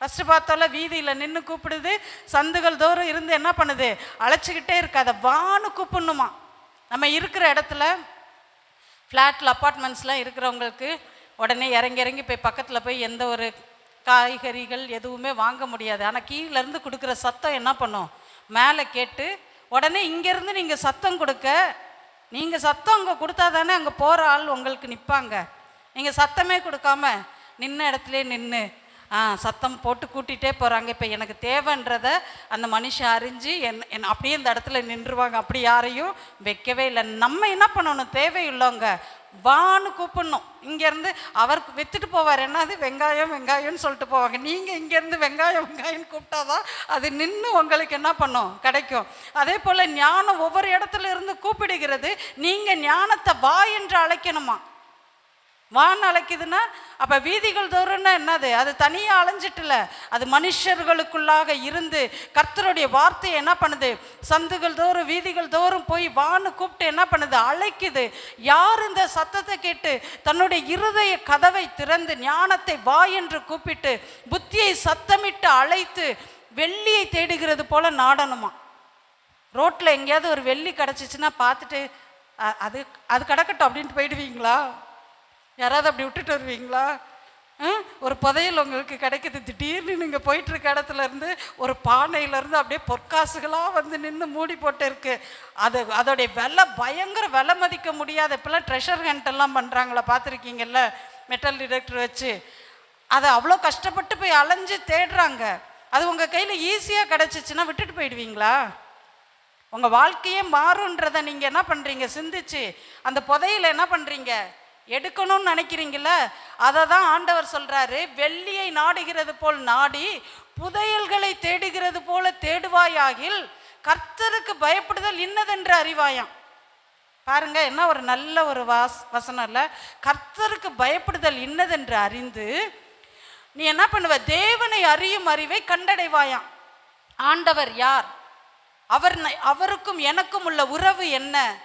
ஃபஸ்ட்டு பார்த்தால வீதியில் நின்று கூப்பிடுது சந்துகள் தோறும் இருந்து என்ன பண்ணுது? அழைச்சிக்கிட்டே இருக்காத வான்னு கூப்பிடணுமா? நம்ம இருக்கிற இடத்துல ஃப்ளாட்டில் அப்பார்ட்மெண்ட்ஸ்லாம் இருக்கிறவங்களுக்கு உடனே இறங்கி இறங்கி போய் பக்கத்தில் போய் எந்த ஒரு காய்கறிகள் எதுவுமே வாங்க முடியாது. ஆனால் கீழேருந்து கொடுக்குற சத்தம் என்ன பண்ணும்? மேலே கேட்டு உடனே இங்கேருந்து நீங்கள் சத்தம் கொடுக்க. நீங்கள் சத்தம் அங்கே கொடுத்தா தானே அங்கே போகிற ஆள் உங்களுக்கு நிற்பாங்க நீங்கள் சத்தமே கொடுக்காம நின்ன இடத்துல நின்று ஆ சத்தம் போட்டு கூட்டிகிட்டே போகிறாங்க இப்போ எனக்கு தேவைன்றத அந்த மனுஷன் அறிஞ்சு என் என் அப்படியே இந்த இடத்துல நின்றுவாங்க அப்படி யாரையும் வைக்கவே இல்லை. நம்ம என்ன பண்ணணும்? தேவையுள்ளவங்க வான்னு கூப்பிடணும். இங்கேருந்து அவர் வித்துட்டு போவார். என்னது? வெங்காயம் வெங்காயம்னு சொல்லிட்டு போவாங்க. நீங்கள் இங்கேருந்து வெங்காயம் வெங்காயம்னு கூப்பிட்டாதான் அது நின்று உங்களுக்கு என்ன பண்ணும்? கிடைக்கும். அதே போல் ஞானம் ஒவ்வொரு இடத்துல இருந்து கூப்பிடுகிறது. நீங்கள் ஞானத்தை வா என்று அழைக்கணுமா? வான் அழைக்குதுன்னா அப்போ வீதிகள் தோறும்னா என்னது? அது தனியாக அலைஞ்சிட்டுல அது மனுஷர்களுக்குள்ளாக இருந்து கர்த்தருடைய வார்த்தையை என்ன பண்ணுது? சந்துகள் தோறும் வீதிகள் தோறும் போய் வான்னு கூப்பிட்டு என்ன பண்ணுது? அழைக்குது. யார் இந்த சத்தத்தை கேட்டு தன்னுடைய இருதய கதவை திறந்து ஞானத்தை வா என்று கூப்பிட்டு புத்தியை சத்தமிட்டு அழைத்து வெள்ளியை தேடுகிறது போல நாடணுமா? ரோட்டில் எங்கேயாவது ஒரு வெள்ளி கிடச்சிச்சின்னா பார்த்துட்டு அது அது கிடக்கட்டும் அப்படின்ட்டு போயிடுவீங்களா? யாராவது அப்படி விட்டுட்டு வருவீங்களா? ஒரு புதையல் உங்களுக்கு கிடைக்கிது. திடீர்னு நீங்கள் போயிட்டுருக்க இடத்துலேருந்து இடத்துல இருந்து ஒரு பானையிலேருந்து அப்படியே பொற்காசுகளாக வந்து நின்று மூடி போட்டுருக்கு. அது அதோடைய விலை பயங்கர விலை மதிக்க முடியாத இப்போல்லாம் ட்ரெஷர் ஹண்டெல்லாம் பண்ணுறாங்களா பார்த்துருக்கீங்கல்ல? மெட்டல் டிடெக்டர் வச்சு. அதை அவ்வளோ கஷ்டப்பட்டு போய் அலைஞ்சு தேடுறாங்க. அது உங்கள் கையில் ஈஸியாக கிடச்சிச்சின்னா விட்டுட்டு போயிடுவீங்களா? உங்கள் வாழ்க்கையே மாறுன்றதை நீங்கள் என்ன பண்ணுறீங்க சிந்திச்சு. அந்த புதையில என்ன பண்ணுறீங்க எடுக்கணும்னு நினைக்கிறீங்கள அதை தான் ஆண்டவர் சொல்கிறாரு வெள்ளியை நாடுகிறது போல் நாடி புதையல்களை தேடுகிறது போல தேடுவாயாகில் கர்த்தருக்கு பயப்படுதல் இன்னதென்று அறிவாயாம். பாருங்க என்ன ஒரு நல்ல ஒரு வாஸ் வசனம் இல்லை. கர்த்தருக்கு பயப்படுதல் இன்னதென்று அறிந்து நீ என்ன பண்ணுவ? தேவனை அறியும் அறிவை கண்டடைவாயாம். ஆண்டவர் யார்? அவர் ந- அவருக்கும் எனக்கும் உள்ள உறவு என்ன?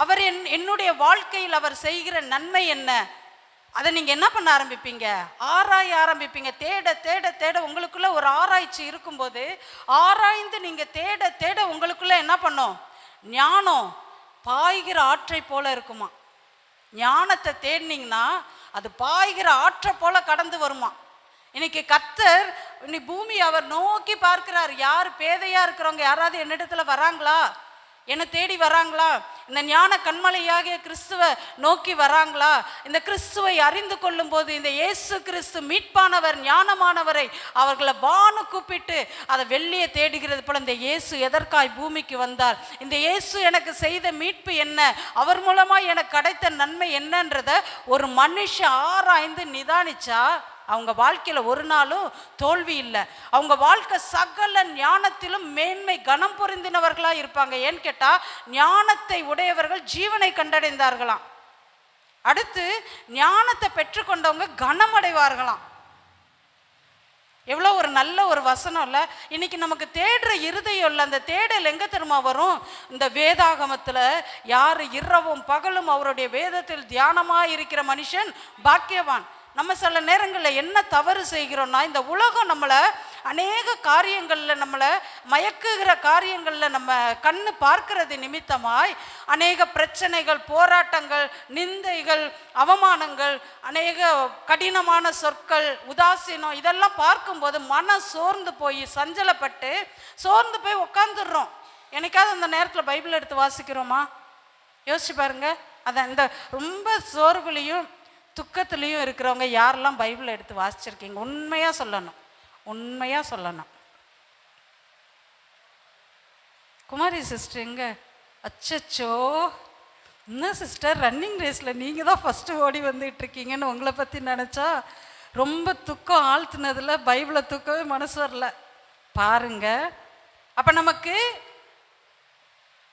அவர் என் என்னுடைய வாழ்க்கையில் அவர் செய்கிற நன்மை என்ன? அதை நீங்கள் என்ன பண்ண ஆரம்பிப்பீங்க? ஆராய ஆரம்பிப்பீங்க. தேட தேட தேட உங்களுக்குள்ள ஒரு ஆராய்ச்சி இருக்கும்போது ஆராய்ந்து நீங்கள் தேட தேட உங்களுக்குள்ள என்ன பண்ணும்? ஞானம் பாய்கிற ஆற்றை போல இருக்குமா? ஞானத்தை தேடினீங்கன்னா அது பாய்கிற ஆற்றை போல கடந்து வருமா? இன்னைக்கு கத்தர் இன்னைக்கு பூமி அவர் நோக்கி பார்க்கிறார். யார் பேதையாக இருக்கிறவங்க யாராவது என்னிடத்துல வராங்களா? என்னை தேடி வராங்களா? இந்த ஞான கண்மலையாகிய கிறிஸ்துவ நோக்கி வராங்களா? இந்த கிறிஸ்துவை அறிந்து கொள்ளும் போது இந்த இயேசு கிறிஸ்து மீட்பானவர் ஞானமானவரை அவர்களை வானு கூப்பிட்டு அதை வெள்ளியை தேடுகிறது போல இந்த இயேசு எதற்காய் பூமிக்கு வந்தார்? இந்த இயேசு எனக்கு செய்த மீட்பு என்ன? அவர் மூலமாக எனக்கு கிடைத்த நன்மை என்னன்றத ஒரு மனுஷன் ஆராய்ந்து நிதானிச்சா அவங்க வாழ்க்கையில் ஒரு நாளும் தோல்வி இல்லை. அவங்க வாழ்க்கை சகல ஞானத்திலும் மேன்மை கனம் பொருந்தினவர்களாக இருப்பாங்க. ஏன்னு கேட்டால் ஞானத்தை உடையவர்கள் ஜீவனை கண்டடைந்தார்களாம். அடுத்து ஞானத்தை பெற்றுக்கொண்டவங்க கனமடைவார்களாம் எவ்வளோ ஒரு நல்ல ஒரு வசனம் இல்லை. இன்னைக்கு நமக்கு தேடுற இருதயம் இல்லை. அந்த தேடல் எங்கே திரும்ப வரும்? இந்த வேதாகமத்தில் யார் இரவும் பகலும் அவருடைய வேதத்தில் தியானமாக இருக்கிற மனுஷன் பாக்கியவான். நம்ம சில நேரங்களில் என்ன தவறு செய்கிறோம்னா இந்த உலகம் நம்மளை அநேக காரியங்களில் நம்மளை மயக்குகிற காரியங்களில் நம்ம கண்ணு பார்க்கறது நிமித்தமாய் அநேக பிரச்சனைகள் போராட்டங்கள் நிந்தைகள் அவமானங்கள் அநேக கடினமான சொற்கள் உதாசீனம் இதெல்லாம் பார்க்கும்போது மனம் சோர்ந்து போய் சஞ்சலப்பட்டு சோர்ந்து போய் உட்காந்துடுறோம் எனக்காவது அந்த நேரத்தில் பைபிள் எடுத்து வாசிக்கிறோமா? யோசிச்சு பாருங்க. அதான் இந்த ரொம்ப சோர்வுலையும் துக்கத்துலேயும் இருக்கிறவங்க யாரெல்லாம் பைபிள் எடுத்து வாசிச்சிருக்கீங்க? உண்மையாக சொல்லணும். உண்மையாக சொல்லணும். குமாரி சிஸ்டர் எங்கே? அச்சச்சோ. என்ன சிஸ்டர் ரன்னிங் ரேஸில் நீங்கள் தான் ஃபஸ்ட்டு ஓடி வந்துட்டு இருக்கீங்கன்னு உங்களை பற்றி நினச்சா ரொம்ப துக்கம் ஆழ்த்தினதில் பைபிளை தூக்கவே மனசு வரல. பாருங்க. அப்போ நமக்கு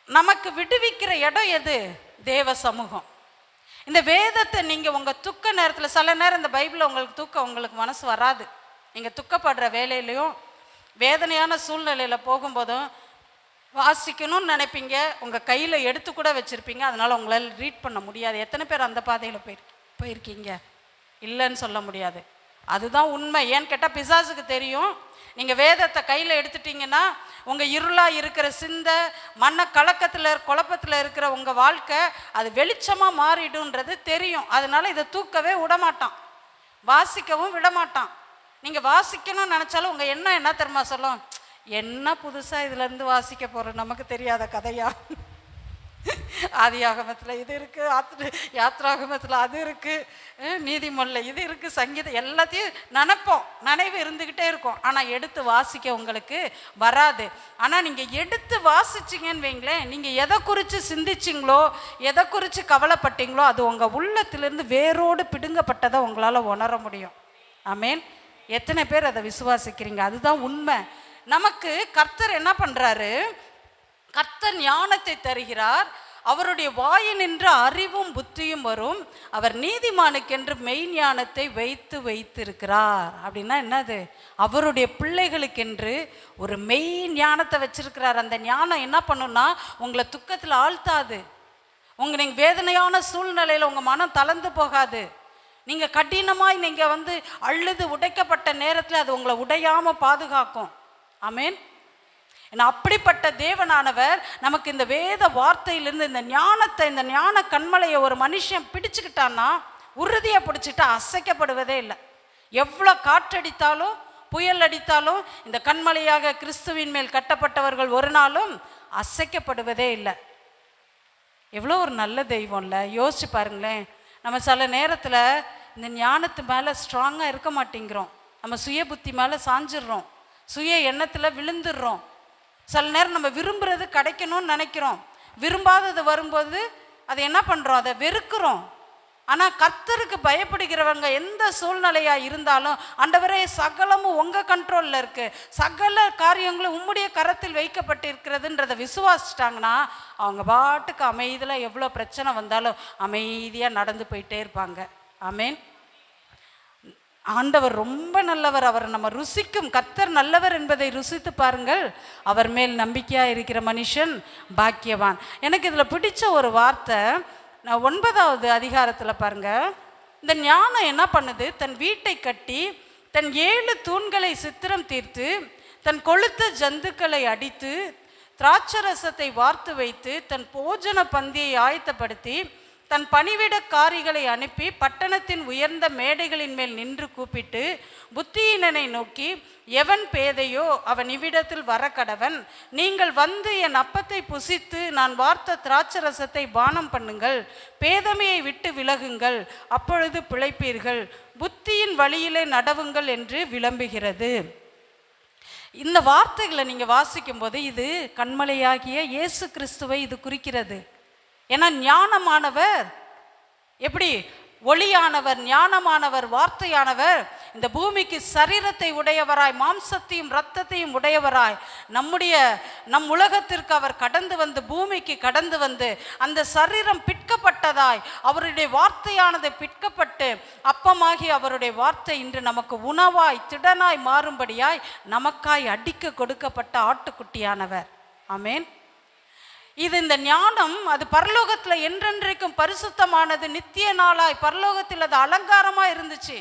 நமக்கு விடுவிக்கிற இடம் எது? தேவ சமூகம். இந்த வேதத்தை நீங்கள் உங்கள் துக்க நேரத்தில் சில நேரம் இந்த பைபிளில் உங்களுக்கு தூக்கம் உங்களுக்கு மனசு வராது. நீங்கள் துக்கப்படுற வேலையிலையும் வேதனையான சூழ்நிலையில் போகும்போதும் வாசிக்கணும்னு நினைப்பீங்க. உங்கள் கையில் எடுத்து கூட வச்சுருப்பீங்க. அதனால் உங்களால் ரீட் பண்ண முடியாது. எத்தனை பேர் அந்த பாதையில் போயிரு போயிருக்கீங்க? இல்லைன்னு சொல்ல முடியாது. அதுதான் உண்மை. ஏன்னு கேட்டால் பிசாசுக்கு தெரியும். நீங்கள் வேதத்தை கையில் எடுத்துட்டீங்கன்னா உங்கள் இருளாக இருக்கிற சிந்த மன கலக்கத்தில் குழப்பத்தில் இருக்கிற உங்கள் வாழ்க்கை அது வெளிச்சமாக மாறிடுன்றது தெரியும். அதனால இதை தூக்கவே விடமாட்டான். வாசிக்கவும் விடமாட்டான். நீங்கள் வாசிக்கணும்னு நினச்சாலும் உங்கள் எண்ணம் என்ன தெரியுமா சொல்லும்? என்ன புதுசாக இதுலேருந்து வாசிக்க போகிறோம் நமக்கு தெரியாத கதையா? ஆதியாகமத்தில் இது இருக்குது ஆத்து யாத்ராகமத்தில் அது இருக்குது நீதிமொழியில் இது இருக்குது சங்கீதம் எல்லாத்தையும் நினைப்போம். நினைவு இருந்துக்கிட்டே இருக்கும். ஆனால் எடுத்து வாசிக்க உங்களுக்கு வராது. ஆனால் நீங்கள் எடுத்து வாசிச்சிங்கன்னு வைங்களேன் நீங்கள் எதை குறித்து சிந்திச்சிங்களோ எதை குறித்து கவலைப்பட்டீங்களோ அது உங்கள் உள்ளத்திலேருந்து வேரோடு பிடுங்கப்பட்டதை உங்களால் உணர முடியும். ஆமேன். எத்தனை பேர் அதை விசுவாசிக்கிறீங்க? அதுதான் உண்மை. நமக்கு கர்த்தர் என்ன பண்ணுறாரு கர்த்தர் ஞானத்தை தருகிறார். அவருடைய வாயினின்று அறிவும் புத்தியும் வரும். அவர் நீதிமானுக்கென்று மெய் ஞானத்தை வைத்து வைத்திருக்கிறார். அப்படின்னா என்னது? அவருடைய பிள்ளைகளுக்கென்று ஒரு மெய் ஞானத்தை வச்சிருக்கிறார். அந்த ஞானம் என்ன பண்ணுன்னா உங்களை துக்கத்தில் ஆழ்த்தாது. உங்கள் நீங்கள் வேதனையான சூழ்நிலையில் உங்கள் மனம் தளர்ந்து போகாது. நீங்கள் கடினமாய் நீங்கள் வந்து அழுது உடைக்கப்பட்ட நேரத்தில் அது உங்களை உடையாமல் பாதுகாக்கும். ஆமேன். ஏன்னா அப்படிப்பட்ட தேவனானவர் நமக்கு இந்த வேத வார்த்தையிலிருந்து இந்த ஞானத்தை இந்த ஞான கண்மலையை ஒரு மனுஷன் பிடிச்சுக்கிட்டான்னா உறுதியாக பிடிச்சிட்டா அசைக்கப்படுவதே இல்லை. எவ்வளோ காற்றடித்தாலும் புயல் அடித்தாலும் இந்த கண்மலையாக கிறிஸ்துவின் மேல் கட்டப்பட்டவர்கள் ஒரு நாளும் அசைக்கப்படுவதே இல்லை. எவ்வளோ ஒரு நல்ல தெய்வம்ல யோசிச்சு பாருங்களேன். நம்ம சில நேரத்தில் இந்த ஞானத்து மேலே ஸ்ட்ராங்காக இருக்க மாட்டேங்கிறோம். நம்ம சுய புத்தி மேலே சாஞ்சிடுறோம். சுய எண்ணத்தில் விழுந்துடுறோம். சில நேரம் நம்ம விரும்புகிறது கிடைக்கணும்னு நினைக்கிறோம். விரும்பாதது வரும்போது அதை என்ன பண்ணுறோம் அதை வெறுக்கிறோம். ஆனால் கர்த்தருக்கு பயப்படுகிறவங்க எந்த சூழ்நிலையாக இருந்தாலும் அண்டவரே சகலமும் உங்கள் கண்ட்ரோலில் இருக்குது சகல காரியங்களும் உம்முடைய கரத்தில் வைக்கப்பட்டிருக்கிறதுன்றதை விசுவாசிச்சிட்டாங்கன்னா அவங்க பாட்டுக்கு அமைதியில் எவ்வளோ பிரச்சனை வந்தாலும் அமைதியாக நடந்து போயிட்டே இருப்பாங்க. ஆமேன். ஆண்டவர் ரொம்ப நல்லவர். அவர் நம்ம ருசிக்கும். கத்தர் நல்லவர் என்பதை ருசித்து பாருங்கள். அவர் மேல் நம்பிக்கையாக இருக்கிற மனுஷன் பாக்கியவான். எனக்கு இதில் பிடிச்ச ஒரு வார்த்தை நான் ஒன்பதாவது அதிகாரத்தில் பாருங்கள் இந்த ஞானம் என்ன பண்ணுது? தன் வீட்டை கட்டி தன் ஏழு தூண்களை சித்திரம் தீர்த்து தன் கொளுத்த ஜந்துக்களை அடித்து திராட்சரசத்தை வார்த்து வைத்து தன் போஜன பந்தியை ஆயத்தப்படுத்தி தன் பணிவிடக்காரிகளை அனுப்பி பட்டணத்தின் உயர்ந்த மேடைகளின் மேல் நின்று கூப்பிட்டு புத்தியினனை நோக்கி எவன் பேதையோ அவன் இவ்விடத்தில் வர கடவன் நீங்கள் வந்து என் அப்பத்தை புசித்து நான் வார்த்த திராட்சரசத்தை பானம் பண்ணுங்கள். பேதமையை விட்டு விலகுங்கள். அப்பொழுது பிழைப்பீர்கள். புத்தியின் வழியிலே நடவுங்கள் என்று விளம்புகிறது. இந்த வார்த்தைகளை நீங்கள் வாசிக்கும்போது இது கண்மலையாகிய இயேசு கிறிஸ்துவை இது குறிக்கிறது. ஏன்னா ஞானமானவர் எப்படி? ஒளியானவர் ஞானமானவர் வார்த்தையானவர். இந்த பூமிக்கு சரீரத்தை உடையவராய் மாம்சத்தையும் இரத்தத்தையும் உடையவராய். நம்முடைய நம் உலகத்திற்கு அவர் கடந்து வந்து பூமிக்கு கடந்து வந்து அந்த சரீரம் பிற்கப்பட்டதாய் அவருடைய வார்த்தையானது பிற்கப்பட்டு அப்பமாகி அவருடைய வார்த்தை இன்று நமக்கு உணவாய் திடனாய் மாறும்படியாய் நமக்காய் அடிக்க கொடுக்கப்பட்ட ஆட்டுக்குட்டியானவர். ஆமேன். இது இந்த ஞானம் அது பரலோகத்தில் என்றென்றைக்கும் பரிசுத்தமானது நித்திய நாளாய் பரலோகத்தில் அது அலங்காரமாக இருந்துச்சு.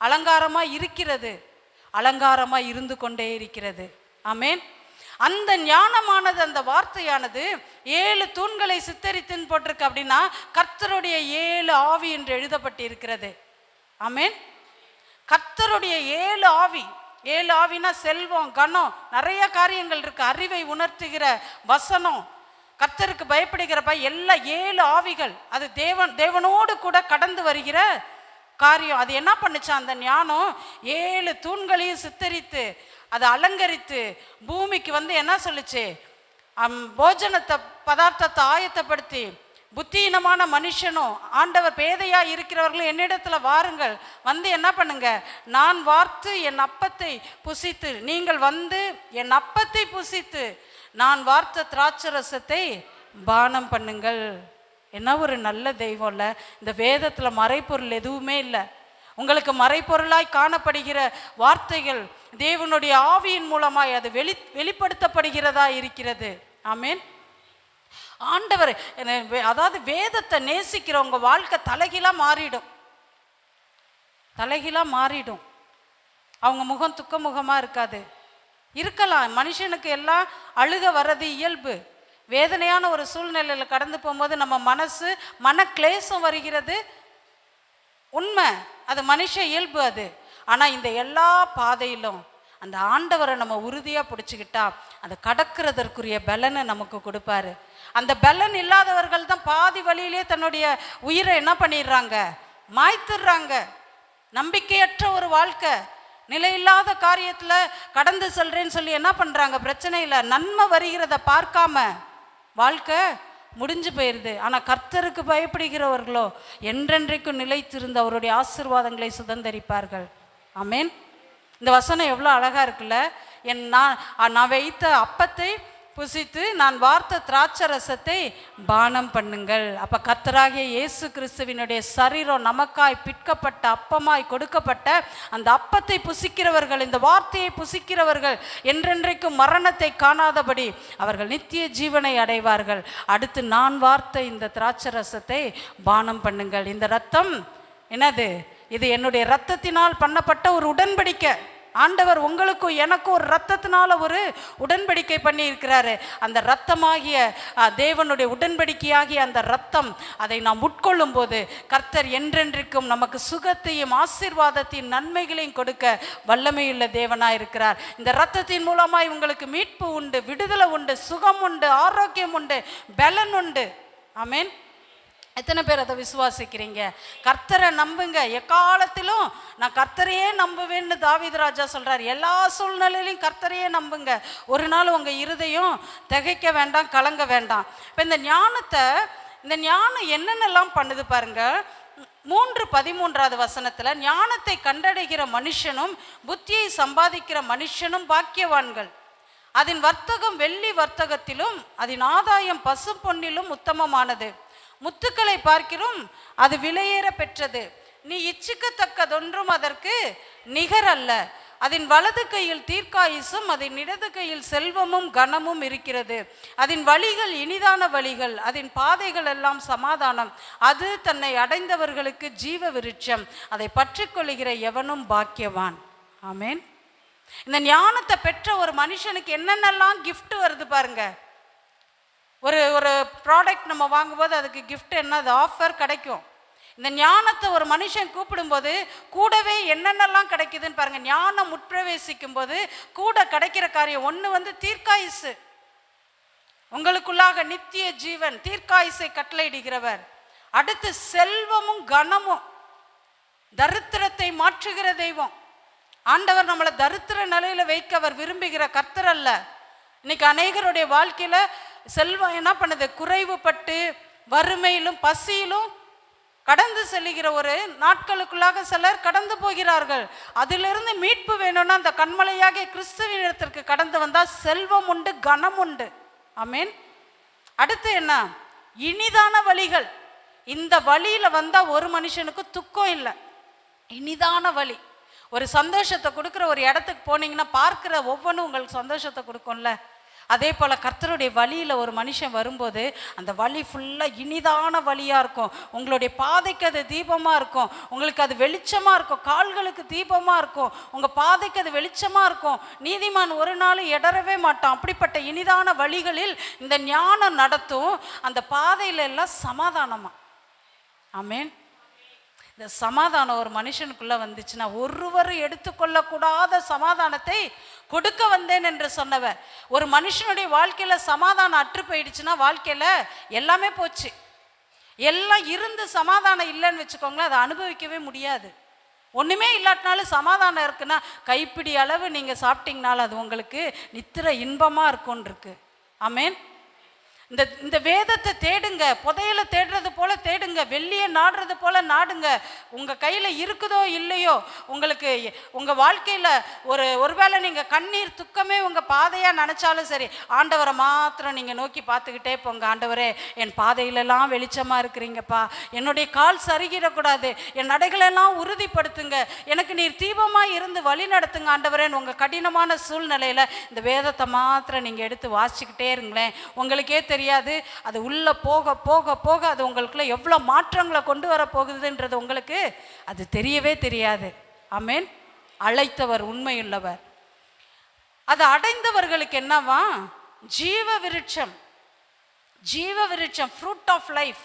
அலங்காரமாக இருக்கிறது. அலங்காரமாக இருந்து கொண்டே இருக்கிறது. ஆமேன். அந்த ஞானமானது அந்த வார்த்தையானது ஏழு தூண்களை சித்தரித்துன்னு போட்டிருக்கு அப்படின்னா கர்த்தருடைய ஏழு ஆவி என்று எழுதப்பட்டு இருக்கிறது ஆமேன். கர்த்தருடைய ஏழு ஆவி ஏழு ஆவினா செல்வம் கனம் நிறைய காரியங்கள் இருக்கு. அறிவை உணர்த்துகிற வசனம் கர்த்தருக்கு பயப்படுகிறப்ப எல்லா ஏழு ஆவிகள் அது தேவன் தேவனோடு கூட கடந்து வருகிற காரியம். அது என்ன பண்ணுச்சு? அந்த ஞானம் ஏழு தூண்களையும் சித்தரித்து அதை அலங்கரித்து பூமிக்கு வந்து என்ன சொல்லுச்சு? அம், போஜனத்தை பதார்த்தத்தை ஆயத்தப்படுத்தி புத்தியினமான மனுஷனும் ஆண்டவர் பேதையாக இருக்கிறவர்களும் என்னிடத்துல வாருங்கள். வந்து என்ன பண்ணுங்க? நான் வார்த்து என் அப்பத்தை புசித்து நீங்கள் வந்து என் அப்பத்தை புசித்து நான் வார்த்த திராட்சரசத்தை பானம் பண்ணுங்கள். என்ன ஒரு நல்ல தெய்வம்ல இந்த வேதத்தில் மறைப்பொருள் எதுவுமே இல்லை. உங்களுக்கு மறைப்பொருளாய் காணப்படுகிற வார்த்தைகள் தேவனுடைய ஆவியின் மூலமாய் அது வெளி வெளிப்படுத்தப்படுகிறதா இருக்கிறது. ஆமேன். ஆண்டவர் என்ன வே- அதாவது வேதத்தை நேசிக்கிறவங்க வாழ்க்கை தலைகிலாக மாறிடும். தலைகிலாக மாறிடும். அவங்க முகம் துக்க முகமாக இருக்காது. இருக்கலாம். மனுஷனுக்கு எல்லாம் அழுக வர்றது இயல்பு. வேதனையான ஒரு சூழ்நிலையில் கடந்து போகும்போது நம்ம மனசு மன கிளேசம் வருகிறது. உண்மை. அது மனுஷ இயல்பு அது. ஆனால் இந்த எல்லா பாதையிலும் அந்த ஆண்டவரை நம்ம உறுதியாக பிடிச்சிக்கிட்டா அந்த கடக்கிறதற்குரிய பலனை நமக்கு கொடுப்பாரு. அந்த பலன் இல்லாதவர்கள் தான் பாதி வழியிலே தன்னுடைய உயிரை என்ன பண்ணிடுறாங்க? மாய்த்துடுறாங்க. நம்பிக்கையற்ற ஒரு வாழ்க்கை. நிலையில்லாத காரியத்தில் கடந்து செல்றேன்னு சொல்லி என்ன பண்ணுறாங்க பிரச்சனையில் நன்மை வருகிறத பார்க்காம வாழ்க்கை முடிஞ்சு போயிடுது ஆனால் கர்த்தருக்கு பயப்படுகிறவர்களோ என்றென்றைக்கும் நிலைத்திருந்த அவருடைய ஆசீர்வாதங்களை சுதந்தரிப்பார்கள். ஆமேன். இந்த வசனம் எவ்வளோ அழகாக இருக்குல்ல? என் நான் நான் வைத்த அப்பத்தை புசித்து நான் வார்த்த திராட்சரசத்தை பானம் பண்ணுங்கள். அப்போ கர்த்தராகிய இயேசு கிறிஸ்துவினுடைய சரீரம் நமக்காய் பிற்கப்பட்ட அப்பமாய் கொடுக்கப்பட்ட அந்த அப்பத்தை புசிக்கிறவர்கள் இந்த வார்த்தையை புசிக்கிறவர்கள் என்றென்றைக்கும் மரணத்தை காணாதபடி அவர்கள் நித்திய ஜீவனை அடைவார்கள். அடுத்து நான் வார்த்த இந்த திராட்சரசத்தை பானம் பண்ணுங்கள். இந்த ரத்தம் என்னது? இது என்னுடைய ரத்தத்தினால் பண்ணப்பட்ட ஒரு உடன்படிக்கை. ஆண்டவர் உங்களுக்கும் எனக்கும் ஒரு ரத்தத்தினால ஒரு உடன்படிக்கை பண்ணி இருக்கிறாரு அந்த ரத்தமாகிய தேவனுடைய உடன்படிக்கையாகிய அந்த ரத்தம் அதை நாம் உட்கொள்ளும் போது கர்த்தர் என்றென்றைக்கும் நமக்கு சுகத்தையும் ஆசீர்வாதத்தையும் நன்மைகளையும் கொடுக்க வல்லமையுள்ள தேவனாக இருக்கிறார். இந்த ரத்தத்தின் மூலமாய் உங்களுக்கு மீட்பு உண்டு விடுதலை உண்டு சுகம் உண்டு ஆரோக்கியம் உண்டு பலன் உண்டு. ஆமேன். எத்தனை பேர் அதை விசுவாசிக்கிறீங்க? கர்த்தரை நம்புங்க. எக்காலத்திலும் நான் கர்த்தரையே நம்புவேன்னு தாவித ராஜா சொல்கிறார் எல்லா சூழ்நிலையிலும் கர்த்தரையே நம்புங்க. ஒரு நாள் உங்கள் இருதயம் திகைக்க வேண்டாம் கலங்க வேண்டாம். இப்போ இந்த ஞானத்தை இந்த ஞானம் என்னென்னலாம் பண்ணுது பாருங்க. மூன்று பதிமூன்றாவது வசனத்தில் ஞானத்தை கண்டடைகிற மனுஷனும் புத்தியை சம்பாதிக்கிற மனுஷனும் பாக்கியவான்கள். அதன் வர்த்தகம் வெள்ளி வர்த்தகத்திலும் அதன் ஆதாயம் பசு பொன்னிலும் உத்தமமானது. முத்துக்களை பார்க்கிறோம் அது விலையேற பெற்றது. நீ இச்சிக்கத்தக்கதொன்றும் அதற்கு நிகரல்ல. அதன் வலது கையில் தீர்க்காயுசும் அதன் இடது கையில் செல்வமும் கனமும் இருக்கிறது. அதன் வழிகள் இனிதான வழிகள் அதன் பாதைகள் எல்லாம் சமாதானம். அது தன்னை அடைந்தவர்களுக்கு ஜீவ விருட்சம். அதை பற்றிக்கொள்கிற எவனும் பாக்கியவான். ஆமேன். இந்த ஞானத்தை பெற்ற ஒரு மனுஷனுக்கு என்னென்னலாம் கிஃப்ட் வருது பாருங்கள் ஒரு ஒரு ப்ராடக்ட் நம்ம வாங்கும்போது அதுக்கு கிஃப்ட் என்ன அது ஆஃபர் கிடைக்கும். இந்த ஞானத்தை ஒரு மனுஷன் கூப்பிடும்போது கூடவே என்னென்னலாம் கிடைக்குதுன்னு பாருங்க. ஞானம் உட்பிரவேசிக்கும் போது கூட கிடைக்கிற காரியம் ஒன்று வந்து தீர்க்காயுசு. உங்களுக்குள்ளாக நித்திய ஜீவன் தீர்க்காயுசை கட்டளையிடுகிறவர். அடுத்து செல்வமும் கனமும். தரித்திரத்தை மாற்றுகிற தெய்வம். ஆண்டவர் நம்மளை தரித்திர நிலையில் வைக்க அவர் விரும்புகிற கர்த்தர் அல்ல. இன்னைக்கு அநேகருடைய வாழ்க்கையில் செல்வம் என்ன பண்ணுது? குறைவுபட்டு வறுமையிலும் பசியிலும் கடந்து செல்லுகிற ஒரு நாட்களுக்குள்ளாக சிலர் கடந்து போகிறார்கள். அதிலிருந்து மீட்பு வேணும்னா அந்த கண்மலையாக கிறிஸ்துவின் இடத்திற்கு கடந்து வந்தால் செல்வம் உண்டு கனம் உண்டு. அமீன் அடுத்து என்ன? இனிதான வழிகள். இந்த வழியில் வந்தால் ஒரு மனுஷனுக்கு துக்கம் இல்லை. இனிதான வழி. ஒரு சந்தோஷத்தை கொடுக்குற ஒரு இடத்துக்கு போனீங்கன்னா பார்க்குற ஒவ்வொன்றும் உங்களுக்கு சந்தோஷத்தை கொடுக்கும்ல. அதே போல் கர்த்தருடைய வழியில் ஒரு மனுஷன் வரும்போது அந்த வழி ஃபுல்லாக இனிதான வழியாக இருக்கும். உங்களுடைய பாதைக்கு அது தீபமாக இருக்கும். உங்களுக்கு அது வெளிச்சமாக இருக்கும். கால்களுக்கு தீபமாக இருக்கும். உங்கள் பாதைக்கு அது வெளிச்சமாக இருக்கும். நீதிமான் ஒரு நாள் இடறவே மாட்டான். அப்படிப்பட்ட இனிதான வழிகளில் இந்த ஞானம் நடத்தும். அந்த பாதையில எல்லாம் சமாதானமாக ஆமேன். இந்த சமாதானம் ஒரு மனுஷனுக்குள்ள வந்துச்சுன்னா ஒருவர் எடுத்துக்கொள்ளக்கூடாத சமாதானத்தை கொடுக்க வந்தேன் என்று சொன்னவர். ஒரு மனுஷனுடைய வாழ்க்கையில் சமாதானம் அற்று போயிடுச்சுன்னா வாழ்க்கையில் எல்லாமே போச்சு. எல்லாம் இருந்து சமாதானம் இல்லைன்னு வச்சுக்கோங்களேன் அதை அனுபவிக்கவே முடியாது. ஒன்றுமே இல்லாட்டினாலும் சமாதானம் இருக்குன்னா கைப்பிடி அளவு நீங்கள் சாப்பிட்டீங்கனாலும் அது உங்களுக்கு நித்திர இன்பமாக இருக்கும்னு இருக்கு. ஆமென். இந்த இந்த வேதத்தை தேடுங்க புதையலை தேடுறது போல தேடுங்க வெள்ளியை நாடுறது போல நாடுங்க. உங்க கையில இருக்குதோ இல்லையோ உங்களுக்கு உங்க வாழ்க்கையில ஒரு ஒருவேளை நீங்க கண்ணீர் துக்கமே உங்க பாதையா நினைச்சாலும் சரி ஆண்டவரை மாத்திரம் நீங்க நோக்கி பார்த்துக்கிட்டே போங்க ஆண்டவரே என் பாதையிலெல்லாம் வெளிச்சமா இருக்கிறீங்கப்பா. என்னுடைய கால் சருகிடக்கூடாது என் நடைகளெல்லாம் உறுதிப்படுத்துங்க. எனக்கு நீர் தீபமா இருந்து வழி நடத்துங்க ஆண்டவரேன்னு உங்க கடினமான சூழ்நிலையில இந்த வேதத்தை மாத்திரம் நீங்க எடுத்து வாசிச்சுக்கிட்டே இருங்களேன். உங்களுக்கே தெரியும். தெரியாது. அது உள்ள போக போக போக அது உங்களுக்குள்ளே எவ்வளோ மாற்றங்களை கொண்டு வர போகுதுன்றது உங்களுக்கு அது தெரியவே தெரியாது. ஆமென். அழைத்தவர் உண்மையுள்ளவர். அது அடைந்தவர்களுக்கு என்னவா? ஜீவ விருட்சம். ஜீவ விருட்சம் ஃப்ரூட் ஆஃப் லைஃப்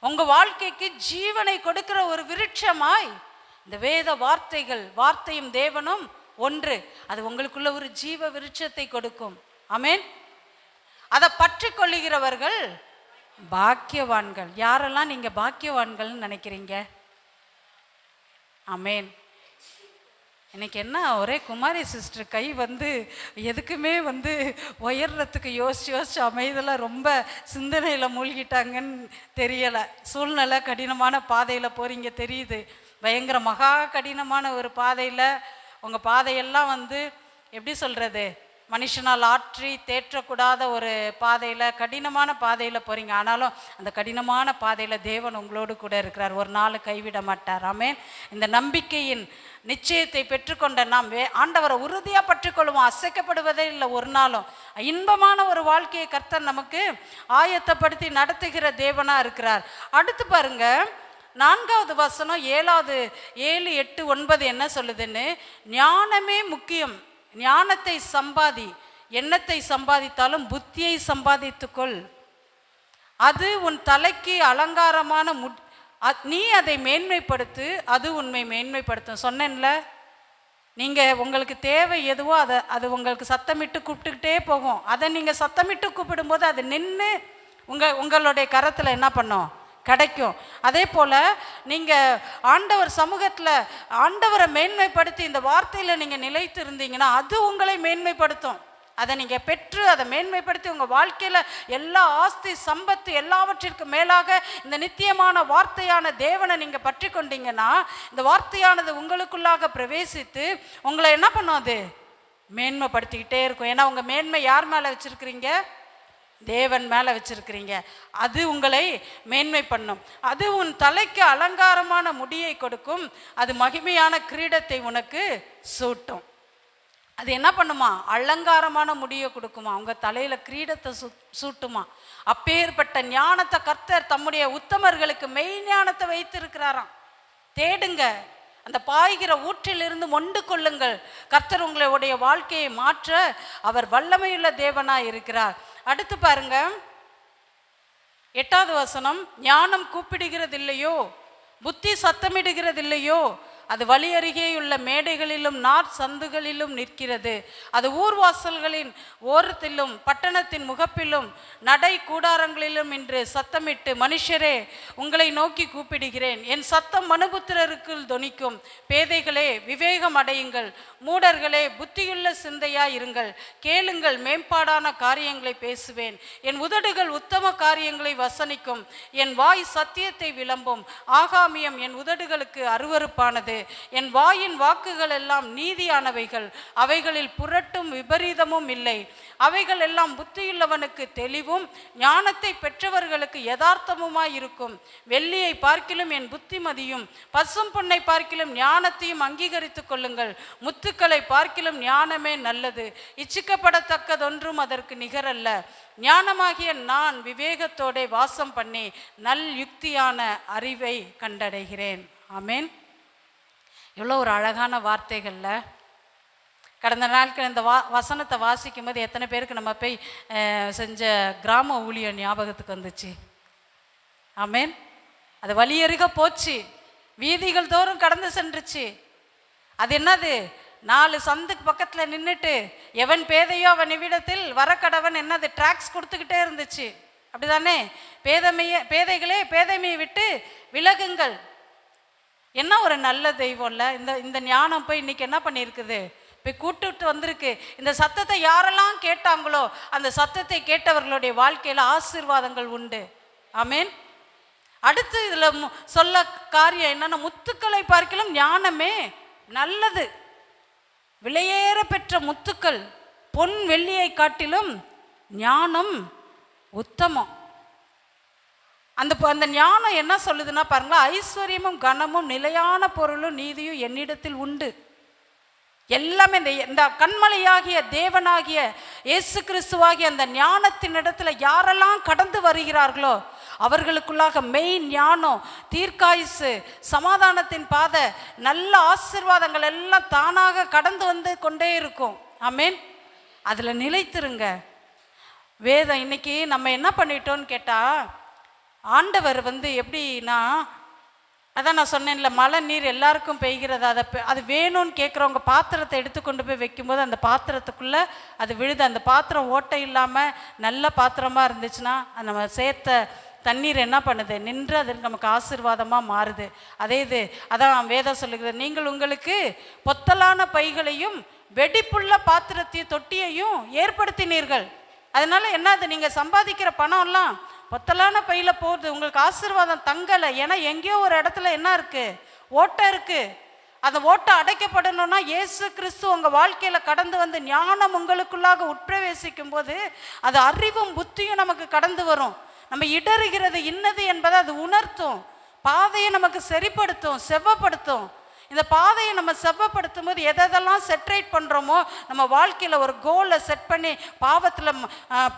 உங்க வாழ்க்கைக்கு ஜீவனை கொடுக்கிற ஒரு விருட்சமாய் இந்த வேத வார்த்தைகள் வார்த்தையும் தேவனும் ஒன்று. அது உங்களுக்குள்ள ஒரு ஜீவ விருட்சத்தை கொடுக்கும். அமேன் அதை பற்றி கொள்ளுகிறவர்கள் பாக்கியவான்கள். யாரெல்லாம் நீங்க பாக்கியவான்கள்னு நினைக்கிறீங்க? அமேன் இன்னைக்கு என்ன ஒரே குமாரி சிஸ்டர் கை வந்து எதுக்குமே வந்து உயர்றதுக்கு யோசிச்சு யோசிச்சு அமைதல ரொம்ப சிந்தனையில் மூழ்கிட்டாங்கன்னு தெரியலை. சூழ்நிலை கடினமான பாதையில் போறீங்க தெரியுது. பயங்கர மகா கடினமான ஒரு பாதையில் உங்கள் பாதையெல்லாம் வந்து எப்படி சொல்கிறது மனுஷனால் ஆற்றி தேற்றக்கூடாத ஒரு பாதையில் கடினமான பாதையில் போகிறீங்க ஆனாலும் அந்த கடினமான பாதையில் தேவன் உங்களோடு கூட இருக்கிறார். ஒரு நாள் கைவிட மாட்டார். ஆமென். இந்த நம்பிக்கையின் நிச்சயத்தை பெற்றுக்கொண்ட நாம் வே ஆண்டவரை உறுதியாக பற்றிக்கொள்வோம். அசைக்கப்படுவதே இல்லை. ஒரு நாளும் இன்பமான ஒரு வாழ்க்கையை கர்த்தர் நமக்கு ஆயத்தப்படுத்தி நடத்துகிற தேவனாக இருக்கிறார். அடுத்து பாருங்க நான்காவது வசனம் ஏழாவது ஏழு எட்டு ஒன்பது என்ன சொல்லுதுன்னு? ஞானமே முக்கியம். ஞானத்தை சம்பாதி எண்ணத்தை சம்பாதித்தாலும் புத்தியை சம்பாதித்துக்கொள். அது உன் தலைக்கு அலங்காரமான முட் நீ அதை மேன்மைப்படுத்து அது உண்மை மேன்மைப்படுத்தும். சொன்னேன்ல? நீங்கள் உங்களுக்கு தேவை எதுவோ அதை அது உங்களுக்கு சத்தமிட்டு கூப்பிட்டுக்கிட்டே போகும். அதை நீங்கள் சத்தமிட்டு கூப்பிடும்போது அது நின்று உங்கள் உங்களுடைய கரத்தில் என்ன பண்ணும்? கிடைக்கும். அதே போல் நீங்கள் ஆண்டவர் சமூகத்தில் ஆண்டவரை மேன்மைப்படுத்தி இந்த வார்த்தையில் நீங்கள் நிலைத்து இருந்தீங்கன்னா அது உங்களை மேன்மைப்படுத்தும். அதை நீங்கள் பெற்று அதை மேன்மைப்படுத்தி உங்கள் வாழ்க்கையில் எல்லா ஆஸ்தி சம்பத்து எல்லாவற்றிற்கும் மேலாக இந்த நித்தியமான வார்த்தையான தேவனை நீங்கள் பற்றி கொண்டீங்கன்னா இந்த வார்த்தையானது உங்களுக்குள்ளாக பிரவேசித்து உங்களை என்ன பண்ணும் அது? மேன்மைப்படுத்திக்கிட்டே இருக்கும். ஏன்னா உங்கள் மேன்மை யார் மேலே வச்சுருக்கிறீங்க? தேவன் மேலே வச்சிருக்கிறீங்க. அது உங்களை மேன்மை பண்ணும். அது உன் தலைக்கு அலங்காரமான முடியை கொடுக்கும். அது மகிமையான கிரீடத்தை உனக்கு சூட்டும். அது என்ன பண்ணுமா? அலங்காரமான முடியை கொடுக்குமா? அவங்க தலையில் கிரீடத்தை சூ சூட்டுமா? அப்பேற்பட்ட ஞானத்தை கர்த்தர் தம்முடைய உத்தமர்களுக்கு மெய் ஞானத்தை வைத்திருக்கிறாராம். தேடுங்க. அந்த பாய்கிற ஊற்றிலிருந்து மொண்டு கொள்ளுங்கள். கர்த்தர் உங்களுடைய வாழ்க்கையை மாற்ற அவர் வல்லமையுள்ள தேவனாய் இருக்கிறார். அடுத்து பாருங்க. எட்டாவது வசனம் ஞானம் கூப்பிடுகிறதில்லையோ? புத்தி சத்தமிடுகிறதில்லையோ? அது வழி அருகேயுள்ள மேடைகளிலும் நாற்சந்துகளிலும் நிற்கிறது. அது ஊர்வாசல்களின் ஓரத்திலும் பட்டணத்தின் முகப்பிலும் நடை கூடாரங்களிலும் இன்று சத்தமிட்டு மனுஷரே உங்களை நோக்கி கூப்பிடுகிறேன். என் சத்தம் மனுபுத்திரருக்குள் தொனிக்கும் பேதைகளே விவேகம் அடையுங்கள். மூடர்களே புத்தியுள்ள சிந்தையா இருங்கள் கேளுங்கள் மேம்பாடான காரியங்களை பேசுவேன். என் உதடுகள் உத்தம காரியங்களை வசனிக்கும். என் வாய் சத்தியத்தை விளம்பும். ஆகாமியம் என் உதடுகளுக்கு என் வாயின் வாக்குகள் எல்லாம் நீதியானவைகள். அவைகளில் புரட்டும் விபரீதமும் இல்லை. அவைகள் எல்லாம் புத்தியுள்ளவனுக்கு தெளிவும் ஞானத்தை பெற்றவர்களுக்கு யதார்த்தமுமாய் இருக்கும். வெள்ளியை பார்க்கிலும் என் புத்திமதியும் பசும் பொன்னை பார்க்கிலும் ஞானத்தையும் அங்கீகரித்துக் கொள்ளுங்கள். முத்துக்களை பார்க்கிலும் ஞானமே நல்லது. இச்சிக்கப்படத்தக்கதொன்றும் அதற்கு நிகரல்ல. ஞானமாகிய நான் விவேகத்தோட வாசம் பண்ணி நல் யுக்தியான அறிவை கண்டடைகிறேன். ஆமென். எவ்வளோ ஒரு அழகான வார்த்தைகளில். கடந்த நாட்கள் இந்த வா வசனத்தை வாசிக்கும் போது எத்தனை பேருக்கு நம்ம போய் செஞ்ச கிராம ஊழியர் ஞாபகத்துக்கு வந்துச்சு? ஆமேன். அது வழியருக போச்சு. வீதிகள் தோறும் கடந்து சென்றுச்சு. அது என்னது? நாலு சந்துக்கு பக்கத்தில் நின்றுட்டு எவன் பேதையோ அவன் நிமிடத்தில் வரக்கடவன் என்னது ட்ராக்ஸ் கொடுத்துக்கிட்டே இருந்துச்சு. அப்படிதானே? பேதமைய பேதைகளே பேதைமையை விட்டு விலகுங்கள். என்ன ஒரு நல்ல தெய்வம்ல இந்த இந்த ஞானம் போய் இன்னைக்கு என்ன பண்ணியிருக்குது? போய் கூட்டுட்டு வந்திருக்கு. இந்த சத்தத்தை யாரெல்லாம் கேட்டாங்களோ அந்த சத்தத்தை கேட்டவர்களுடைய வாழ்க்கையில் ஆசீர்வாதங்கள் உண்டு. ஆமென். அடுத்து இதில் சொல்ல காரியம் என்னென்னா முத்துக்களை பார்க்கிலும் ஞானமே நல்லது. விலையேற பெற்ற முத்துக்கள் பொன் வெள்ளியை காட்டிலும் ஞானம் உத்தமம். அந்த ப- அந்த ஞானம் என்ன சொல்லுதுன்னா பாருங்களா ஐஸ்வர்யமும் கனமும் நிலையான பொருளும் நீதியும் என்னிடத்தில் உண்டு. எல்லாமே இந்த இந்த கண்மலையாகிய தேவனாகிய இயேசு கிறிஸ்துவாகிய அந்த ஞானத்தின் இடத்துல யாரெல்லாம் கடந்து வருகிறார்களோ அவர்களுக்குள்ளாக மெய் ஞானம் தீர்க்காயுசு சமாதானத்தின் பாதை நல்ல ஆசீர்வாதங்கள் எல்லாம் தானாக கடந்து வந்து கொண்டே இருக்கும். ஆமென். அதில் நிலைத்திருங்க. வேதம் இன்னைக்கு நம்ம என்ன பண்ணிட்டோம்னு கேட்டால் ஆண்டவர் வந்து எப்படின்னா அதான் நான் சொன்னேன்ல மழை நீர் எல்லாருக்கும் பெய்கிறது அதை அது வேணும்னு கேட்குறவங்க பாத்திரத்தை எடுத்து கொண்டு போய் வைக்கும்போது அந்த பாத்திரத்துக்குள்ளே அது விழுது. அந்த பாத்திரம் ஓட்டை இல்லாமல் நல்ல பாத்திரமாக இருந்துச்சுன்னா நம்ம சேர்த்த தண்ணீர் என்ன பண்ணுது? நின்று அது நமக்கு ஆசீர்வாதமாக மாறுது. அதே இது அதான் வேதம் சொல்லுகிறது நீங்கள் உங்களுக்கு பொத்தலான பைகளையும் வெடிப்புள்ள பாத்திரத்தையும் தொட்டியையும் ஏற்படுத்தினீர்கள். அதனால என்னது நீங்கள் சம்பாதிக்கிற பணம்லாம் பத்தலான பையில போகுது. உங்களுக்கு ஆசீர்வாதம் தங்கலை. ஏன்னா எங்கேயோ ஒரு இடத்துல என்ன இருக்கு? ஓட்டை இருக்கு. அந்த ஓட்டை அடைக்கப்படணும்னா இயேசு கிறிஸ்து உங்க வாழ்க்கையில கடந்து வந்து ஞானம் உங்களுக்குள்ளாக உட்பிரவேசிக்கும் போது அது அறிவும் புத்தியும் நமக்கு கடந்து வரும். நம்ம இடறுகிறது இன்னது என்பதை அது உணர்த்தும். பாதையை நமக்கு சரிப்படுத்தும் செவ்வப்படுத்தும். இந்த பாதையை நம்ம செவ்வப்படுத்தும் போது எதெல்லாம் செட்ரேட் பண்ணுறோமோ நம்ம வாழ்க்கையில் ஒரு கோலை செட் பண்ணி பாவத்தில்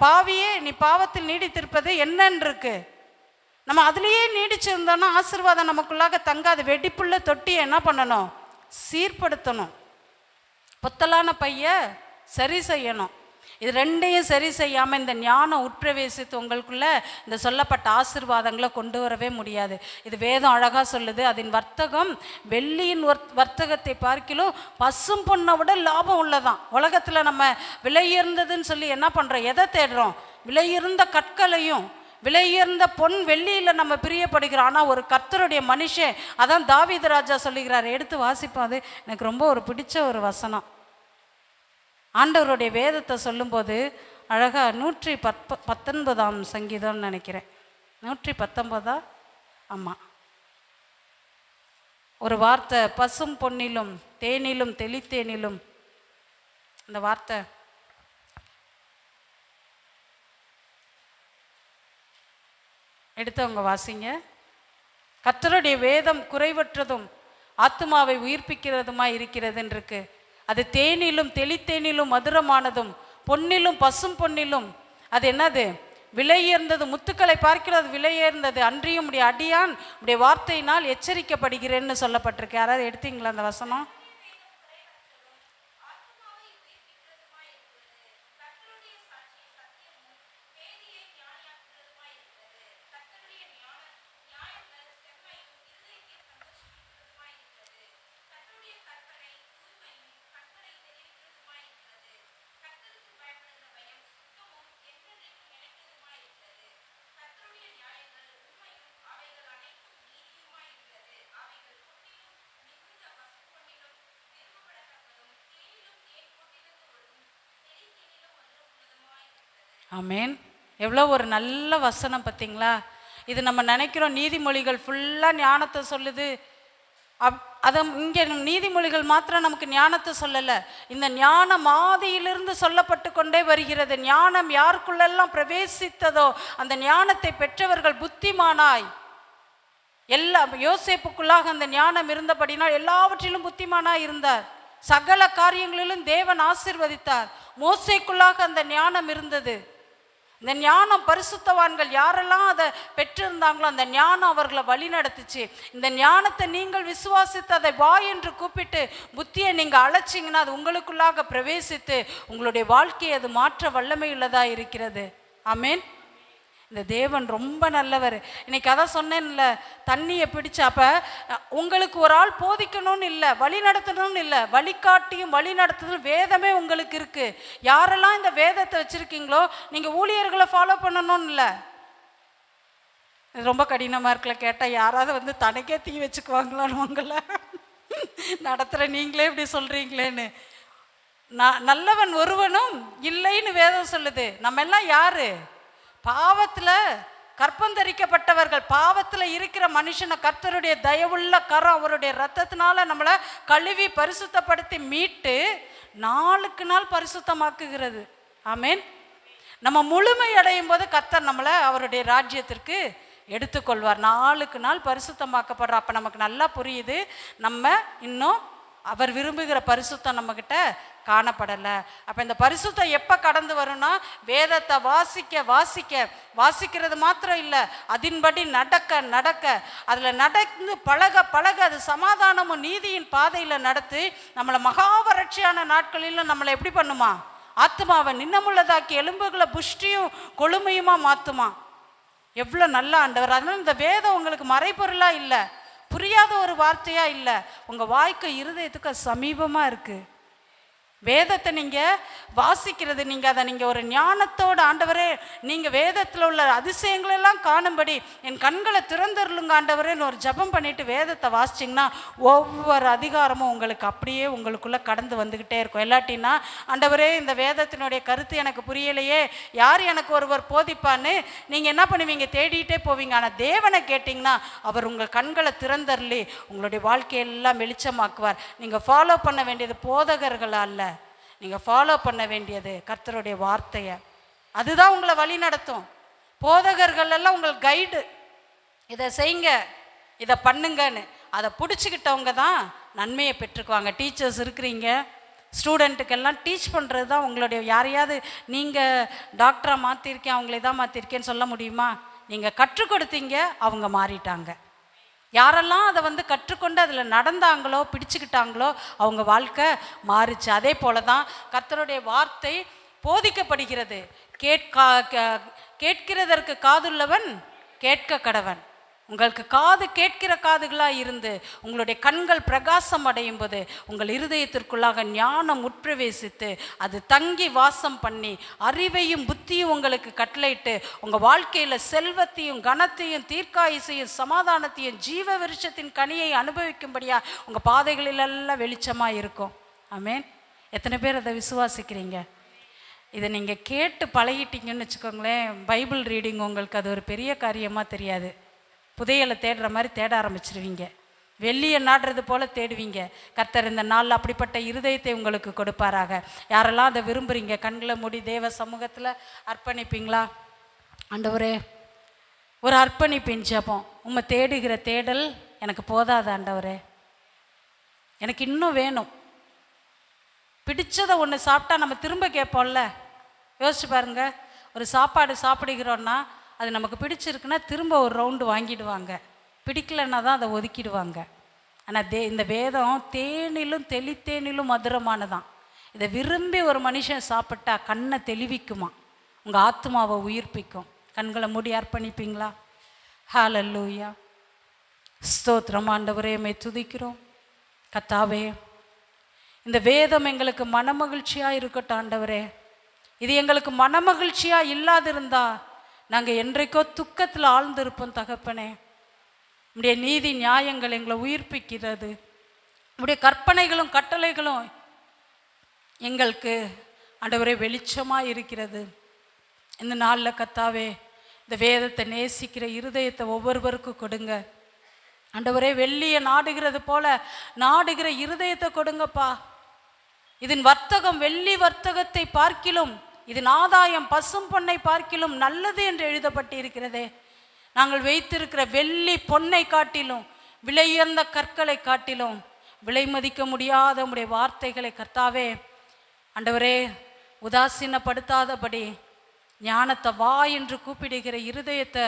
பாவியே நீ பாவத்தில் நீடித்திருப்பது என்னன்னு இருக்கு நம்ம அதுலேயே நீடிச்சிருந்தோம்னா ஆசீர்வாதம் நமக்குள்ளாக தங்காது. வெடிப்புள்ள தொட்டியை என்ன பண்ணணும்? சீர்படுத்தணும். பொத்தலான பைய சரி செய்யணும். இது ரெண்டையும் சரி செய்யாமல் இந்த ஞானம் உட்பிரவேசித்து உங்களுக்குள்ள இந்த சொல்லப்பட்ட ஆசீர்வாதங்களை கொண்டு வரவே முடியாது. இது வேதம் அழகாக சொல்லுது அதன் வர்த்தகம் வெள்ளியின் வர்த்தகத்தை பார்க்கிலும் பசும் பொண்ணை விட லாபம் உள்ளதான். உலகத்தில் நம்ம விலையுயர்ந்ததுன்னு சொல்லி என்ன பண்ணுறோம் எதை தேடுறோம்? விலையுயர்ந்த கற்களையும் விலையுயர்ந்த பொன் வெள்ளியில் நம்ம பிரியப்படுகிறோம். ஆனால் ஒரு கர்த்தருடைய மனுஷன் அதான் தாவீது ராஜா சொல்லுகிறார் எடுத்து வாசிப்போம் அது. எனக்கு ரொம்ப ஒரு பிடிச்ச ஒரு வசனம். ஆண்டவருடைய வேதத்தை சொல்லும்போது அழகா நூற்றி பத் பத்தொன்பதாம் சங்கீதம்னு நினைக்கிறேன். நூற்றி பத்தொன்பதா? ஆமாம் ஒரு வார்த்தை பசும் பொன்னிலும் தேனிலும் தெளித்தேனிலும். அந்த வார்த்தை. எடுத்தவங்க வாசிங்க. கத்தருடைய வேதம் குறைவற்றதும் ஆத்துமாவை உயிர்ப்பிக்கிறதுமாக இருக்கிறதுன்ருக்கு அது தேனிலும் தெளித்தேனிலும் மதுரமானதும் பொன்னிலும் பசும் பொன்னிலும். அது என்னது? விலையேர்ந்தது முத்துக்களை பார்க்கிறது விலையேர்ந்தது. அன்றியும் உடைய அடியான் உடைய வார்த்தையினால் எச்சரிக்கப்படுகிறேன்னு சொல்லப்பட்டிருக்கு. யாராவது எடுத்தீங்களா அந்த வசனம்? ஆமேன். எவ்வளோ ஒரு நல்ல வசனம் பார்த்தீங்களா? இது நம்ம நினைக்கிறோம் நீதிமொழிகள் ஃபுல்லாக ஞானத்தை சொல்லுது. அப் அதை இங்கே நீதிமொழிகள் மாத்திரம் நமக்கு ஞானத்தை சொல்லலை. இந்த ஞானம் ஆதியிலிருந்து சொல்லப்பட்டு கொண்டே வருகிறது. ஞானம் யாருக்குள்ளெல்லாம் பிரவேசித்ததோ அந்த ஞானத்தை பெற்றவர்கள் புத்திமானாய். எல்லா யோசேப்புக்குள்ளாக அந்த ஞானம் இருந்தபடினால் எல்லாவற்றிலும் புத்திமானாய் இருந்தார். சகல காரியங்களிலும் தேவன் ஆசீர்வதித்தார். மோசைக்குள்ளாக அந்த ஞானம் இருந்தது. இந்த ஞானம் பரிசுத்தவான்கள் யாரெல்லாம் அதை பெற்றிருந்தாங்களோ அந்த ஞானம் அவர்களை வழி நடத்துச்சு இந்த ஞானத்தை நீங்கள் விசுவாசித்து அதை வா என்று கூப்பிட்டு புத்தியை நீங்கள் அழைச்சிங்கன்னா அது உங்களுக்குள்ளாக பிரவேசித்து உங்களுடைய வாழ்க்கையை அது மாற்ற வல்லமை உள்ளதா இருக்கிறது. ஆமேன். இந்த தேவன் ரொம்ப நல்லவர். இன்னைக்கு அதான் சொன்னேன்ல தண்ணியை பிடிச்ச அப்போ உங்களுக்கு ஒரு ஆள் போதிக்கணும்னு இல்லை வழி நடத்தணும்னு இல்லை வழிகாட்டியும் வழி நடத்துதலும் வேதமே உங்களுக்கு இருக்கு. யாரெல்லாம் இந்த வேதத்தை வச்சுருக்கீங்களோ நீங்கள் ஊழியர்களை ஃபாலோ பண்ணணும்னு இல்லை. ரொம்ப கடினமாக இருக்கல கேட்டால் யாராவது வந்து தனக்கே தீ வச்சுக்குவாங்களான்னு உங்களை? நடத்துகிற நீங்களே இப்படி சொல்கிறீங்களேன்னு நான் நல்லவன் ஒருவனும் இல்லைன்னு வேதம் சொல்லுது. நம்ம எல்லாம் யாரு? பாவத்தில் கற்பந்தரிக்கப்பட்டவர்கள் பாவத்தில் இருக்கிற மனுஷனை கர்த்தருடைய தயவுள்ள கரம் அவருடைய ரத்தத்தினால நம்மளை கழுவி பரிசுத்தப்படுத்தி மீட்டு நாளுக்கு நாள் பரிசுத்தமாக்குகிறது. ஆமேன். நம்ம முழுமை அடையும் போது கர்த்தர் நம்மளை அவருடைய ராஜ்யத்திற்கு எடுத்துக்கொள்வார். நாளுக்கு நாள் பரிசுத்தமாக்கப்படுற அப்போ நமக்கு நல்லா புரியுது. நம்ம இன்னும் அவர் விரும்புகிற பரிசுத்தம் நம்மக்கிட்ட காணப்படலை. அப்போ இந்த பரிசுத்தம் எப்போ கடந்து வரும்னா வேதத்தை வாசிக்க வாசிக்க. வாசிக்கிறது மாத்திரம் இல்லை. அதன்படி நடக்க நடக்க. அதில் நடந்து பழக பழக அது சமாதானமும் நீதியின் பாதையில் நடத்தி நம்மளை மகாவறட்சியான நாட்களிலும் நம்மளை எப்படி பண்ணுமா? ஆத்மாவை நின்னமுள்ளதாக்கி எலும்புகளை புஷ்டியும் கொழுமையுமா மாற்றுமா எவ்வளோ நல்ல ஆண்டவர். அதனால் இந்த வேதம் உங்களுக்கு மறைபொருளாக இல்லை. புரியாத ஒரு வார்த்தையாக இல்லை. உங்கள் வாய்க்கு இருதயத்துக்கு சமீபமாக இருக்குது வேதத்தை நீங்கள் வாசிக்கிறது நீங்கள் அதை நீங்கள் ஒரு ஞானத்தோட ஆண்டவரே நீங்கள் வேதத்தில் உள்ள அதிசயங்களெல்லாம் காணும்படி என் கண்களை திறந்தருளுங்க ஆண்டவரேன்னு ஒரு ஜெபம் பண்ணிட்டு வேதத்தை வாசிச்சிங்கன்னா ஒவ்வொரு அதிகாரமும் உங்களுக்கு அப்படியே உங்களுக்குள்ளே கடந்து வந்துக்கிட்டே இருக்கும். இல்லாட்டின்னா ஆண்டவரே இந்த வேதத்தினுடைய கருத்து எனக்கு புரியலையே யார் எனக்கு ஒருவர் போதிப்பான்னு நீங்கள் என்ன பண்ணுவீங்க? தேடிட்டே போவீங்க. ஆனால் தேவனை கேட்டிங்கன்னா அவர் உங்கள் கண்களை திறந்தருளி உங்களுடைய வாழ்க்கையெல்லாம் வெளிச்சமாக்குவார். நீங்கள் ஃபாலோ பண்ண வேண்டியது போதகர்கள் அல்ல. நீங்கள் ஃபாலோ பண்ண வேண்டியது கர்த்தருடைய வார்த்தையை. அதுதான் உங்களை வழி நடத்தும். போதகர்கள் எல்லாம் உங்களுக்கு கைடு இதை செய்யுங்க. இதை பண்ணுங்கன்னு. அதை பிடிச்சிக்கிட்டவங்க தான் நன்மையை பெற்றுக்குவாங்க. டீச்சர்ஸ் இருக்கிறீங்க. ஸ்டூடெண்ட்டுக்கெல்லாம் டீச் பண்ணுறது தான் உங்களுடைய யாரையாவது நீங்கள் டாக்டராக மாற்றிருக்கேன் அவங்களே தான் மாற்றிருக்கேன்னு சொல்ல முடியுமா? நீங்கள் கற்றுக் கொடுத்தீங்க அவங்க மாறிட்டாங்க. யாரெல்லாம் அதை வந்து கற்றுக்கொண்டு அதில் நடந்தாங்களோ பிடிச்சுக்கிட்டாங்களோ அவங்க வாழ்க்கை மாறுச்சு. அதே போல தான் கர்த்தருடைய வார்த்தை போதிக்கப்படுகிறது. கேட்கா கேட்கிறதற்கு காதுள்ளவன் கேட்க கடவன் உங்களுக்கு காது கேட்கிற காதுகளாக இருந்து உங்களுடைய கண்கள் பிரகாசம் அடையும் போது உங்கள் இருதயத்திற்குள்ளாக ஞானம் உட்பிரவேசித்து அது தங்கி வாசம் பண்ணி அறிவையும் புத்தியும் உங்களுக்கு கட்டளையிட்டு உங்கள் வாழ்க்கையில் செல்வத்தையும் கனத்தையும் தீர்க்காயுசையும் சமாதானத்தையும் ஜீவ விருட்சத்தின் கனியை அனுபவிக்கும்படியாக உங்கள் பாதைகளிலெல்லாம் வெளிச்சமாக இருக்கும். ஆமேன். எத்தனை பேர் அதை விசுவாசிக்கிறீங்க? இதை நீங்கள் கேட்டு பழகிட்டீங்கன்னு வச்சுக்கோங்களேன் பைபிள் ரீடிங் உங்களுக்கு அது ஒரு பெரிய காரியமாக தெரியாது. புதையலை தேடுற மாதிரி தேட ஆரம்பிச்சிருவீங்க. வெள்ளியை நாடுறது போல தேடுவீங்க. கர்த்தர் இந்த நாளில் அப்படிப்பட்ட இருதயத்தை உங்களுக்கு கொடுப்பாராக. யாரெல்லாம் அதை விரும்புகிறீங்க கண்களை மூடி தேவ சமூகத்தில் அர்ப்பணிப்பீங்களா? ஆண்டவரே ஒரு அர்ப்பணிப்பின் ஜபம். உம்மை தேடுகிற தேடல் எனக்கு போதாது ஆண்டவரே. எனக்கு இன்னும் வேணும். பிடிச்சதை ஒன்று சாப்பிட்டா நம்ம திரும்ப கேட்போம்ல. யோசிச்சு பாருங்க. ஒரு சாப்பாடு சாப்பிடுகிறோன்னா அது நமக்கு பிடிச்சிருக்குன்னா திரும்ப ஒரு ரவுண்டு வாங்கிடுவாங்க. பிடிக்கலன்னா தான் அதை ஒதுக்கிடுவாங்க. ஆனால் தே இந்த வேதம் தேனிலும் தெளித்தேனிலும் மதுரமானதான். இதை விரும்பி ஒரு மனுஷன் சாப்பிட்டா கண்ணை தெளிவிக்குமா? உங்கள் ஆத்மாவை உயிர்ப்பிக்கும். கண்களை மூடி அர்ப்பணிப்பீங்களா? ஹalleluya ஸ்தோத்திரம் ஆண்டவரே துதிக்கிறோம். கத்தாவே இந்த வேதம் எங்களுக்கு மனமகிழ்ச்சியாக இருக்கட்டும் ஆண்டவரே. இது எங்களுக்கு மனமகிழ்ச்சியாக இல்லாதிருந்தா நாங்கள் என்றைக்கோ துக்கத்தில் ஆழ்ந்திருப்போம் தகப்பனே. உடைய நீதி நியாயங்கள் எங்களை உயிர்ப்பிக்கிறது. உடைய கற்பனைகளும் கட்டளைகளும் எங்களுக்கு ஆண்டவரே வெளிச்சமாக இருக்கிறது. இந்த நாளில் கத்தாவே இந்த வேதத்தை நேசிக்கிற இருதயத்தை ஒவ்வொருவருக்கும் கொடுங்க. ஆண்டவரே வெள்ளியை நாடுகிறது போல நாடுகிற இருதயத்தை கொடுங்கப்பா. இதன் வர்த்தகம் வெள்ளி வர்த்தகத்தை பார்க்கிலும் இதன் ஆதாயம் பசும் பொன்னை பார்க்கிலும் நல்லது என்று எழுதப்பட்டிருக்கிறதே. நாங்கள் வைத்திருக்கிற வெள்ளி பொன்னை காட்டிலும் விலையுயர்ந்த கற்களை காட்டிலும் விலை மதிக்க முடியாத உடைய வார்த்தைகளை கர்த்தாவே அண்டவரே உதாசீனப்படுத்தாதபடி ஞானத்தை வா என்று கூப்பிடுகிற இருதயத்தை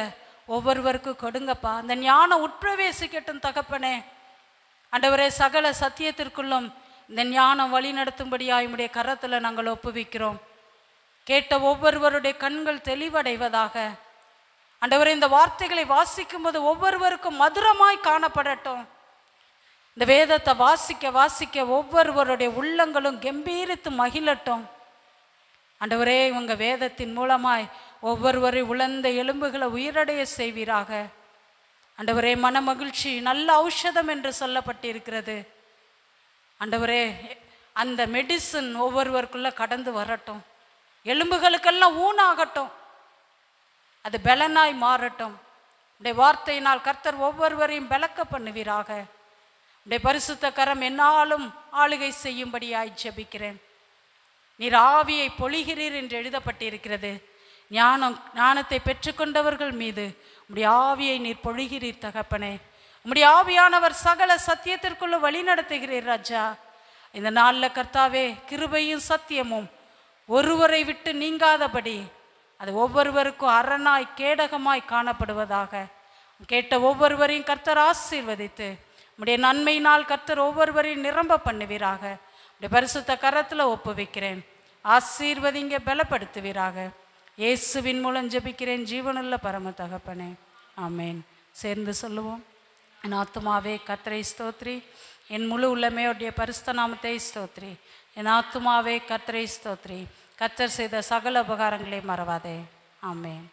ஒவ்வொருவருக்கும் கொடுங்கப்பா. அந்த ஞானம் உட்பிரவேசிக்கட்டும் தகப்பனே. அண்டவரே சகல சத்தியத்திற்குள்ளும் இந்த ஞானம் வழி நடத்தும்படியாக உம்முடைய கரத்தில் நாங்கள் ஒப்புவிக்கிறோம். கேட்ட ஒவ்வொருவருடைய கண்கள் தெளிவடைவதாக. ஆண்டவரே இந்த வார்த்தைகளை வாசிக்கும்போது ஒவ்வொருவருக்கும் மதுரமாய் காணப்படட்டும். இந்த வேதத்தை வாசிக்க வாசிக்க ஒவ்வொருவருடைய உள்ளங்களும் கம்பீரித்து மகிழட்டும். அண்டவரே இவங்க வேதத்தின் மூலமாய் ஒவ்வொருவரை உழந்த எலும்புகளை உயிரடைய செய்வீராக. அண்டவரே மன மகிழ்ச்சி நல்ல ஔஷதம் என்று சொல்லப்பட்டிருக்கிறது. அண்டவரே அந்த மெடிசன் ஒவ்வொருவருக்குள்ளே கடந்து வரட்டும். எலும்புகளுக்கெல்லாம் ஊனாகட்டும். அது பலனாய் மாறட்டும். உடைய வார்த்தையினால் கர்த்தர் ஒவ்வொருவரையும் பலக்க பண்ணுவீராக. உடைய பரிசுத்த கரம் என்னாலும் ஆளுகை செய்யும்படியாய் ஜபிக்கிறேன். நீர் ஆவியை பொழிகிறீர் என்று எழுதப்பட்டிருக்கிறது. ஞானம் ஞானத்தை பெற்றுக்கொண்டவர்கள் மீது உடைய ஆவியை நீர் பொழிகிறீர் தகப்பனே. உம்முடைய ஆவியானவர் சகல சத்தியத்திற்குள்ள வழி நடத்துகிறீர் ராஜா. இந்த நாளில் கர்த்தாவே கிருபையும் சத்தியமும் ஒருவரை விட்டு நீங்காதபடி அது ஒவ்வொருவருக்கும் அரணாய் கேடகமாய் காணப்படுவதாக. கேட்ட ஒவ்வொருவரையும் கர்த்தர் ஆசீர்வதித்து உடைய நன்மையினால் கர்த்தர் ஒவ்வொருவரையும் நிரம்ப பண்ணுவீராக. உடைய பரிசுத்த கரத்தில் ஒப்புவிக்கிறேன். ஆசீர்வதிங்க பலப்படுத்துவீராக. இயேசுவின் மூலம் ஜெபிக்கிறேன். ஜீவனுள்ள பரம தகப்பனே. ஆமேன். சேர்ந்து சொல்லுவோம். என் ஆத்துமாவே கர்த்தரை ஸ்தோத்ரி. என் முழு உள்ளமையுடைய பரிசுத்த நாமத்தை ஸ்தோத்ரி. என் ஆத்துமாவே கர்த்தரை ஸ்தோத்ரி. கத்தர் செய்த சகல உபகாரங்களை மறவாதே. ஆமேன்.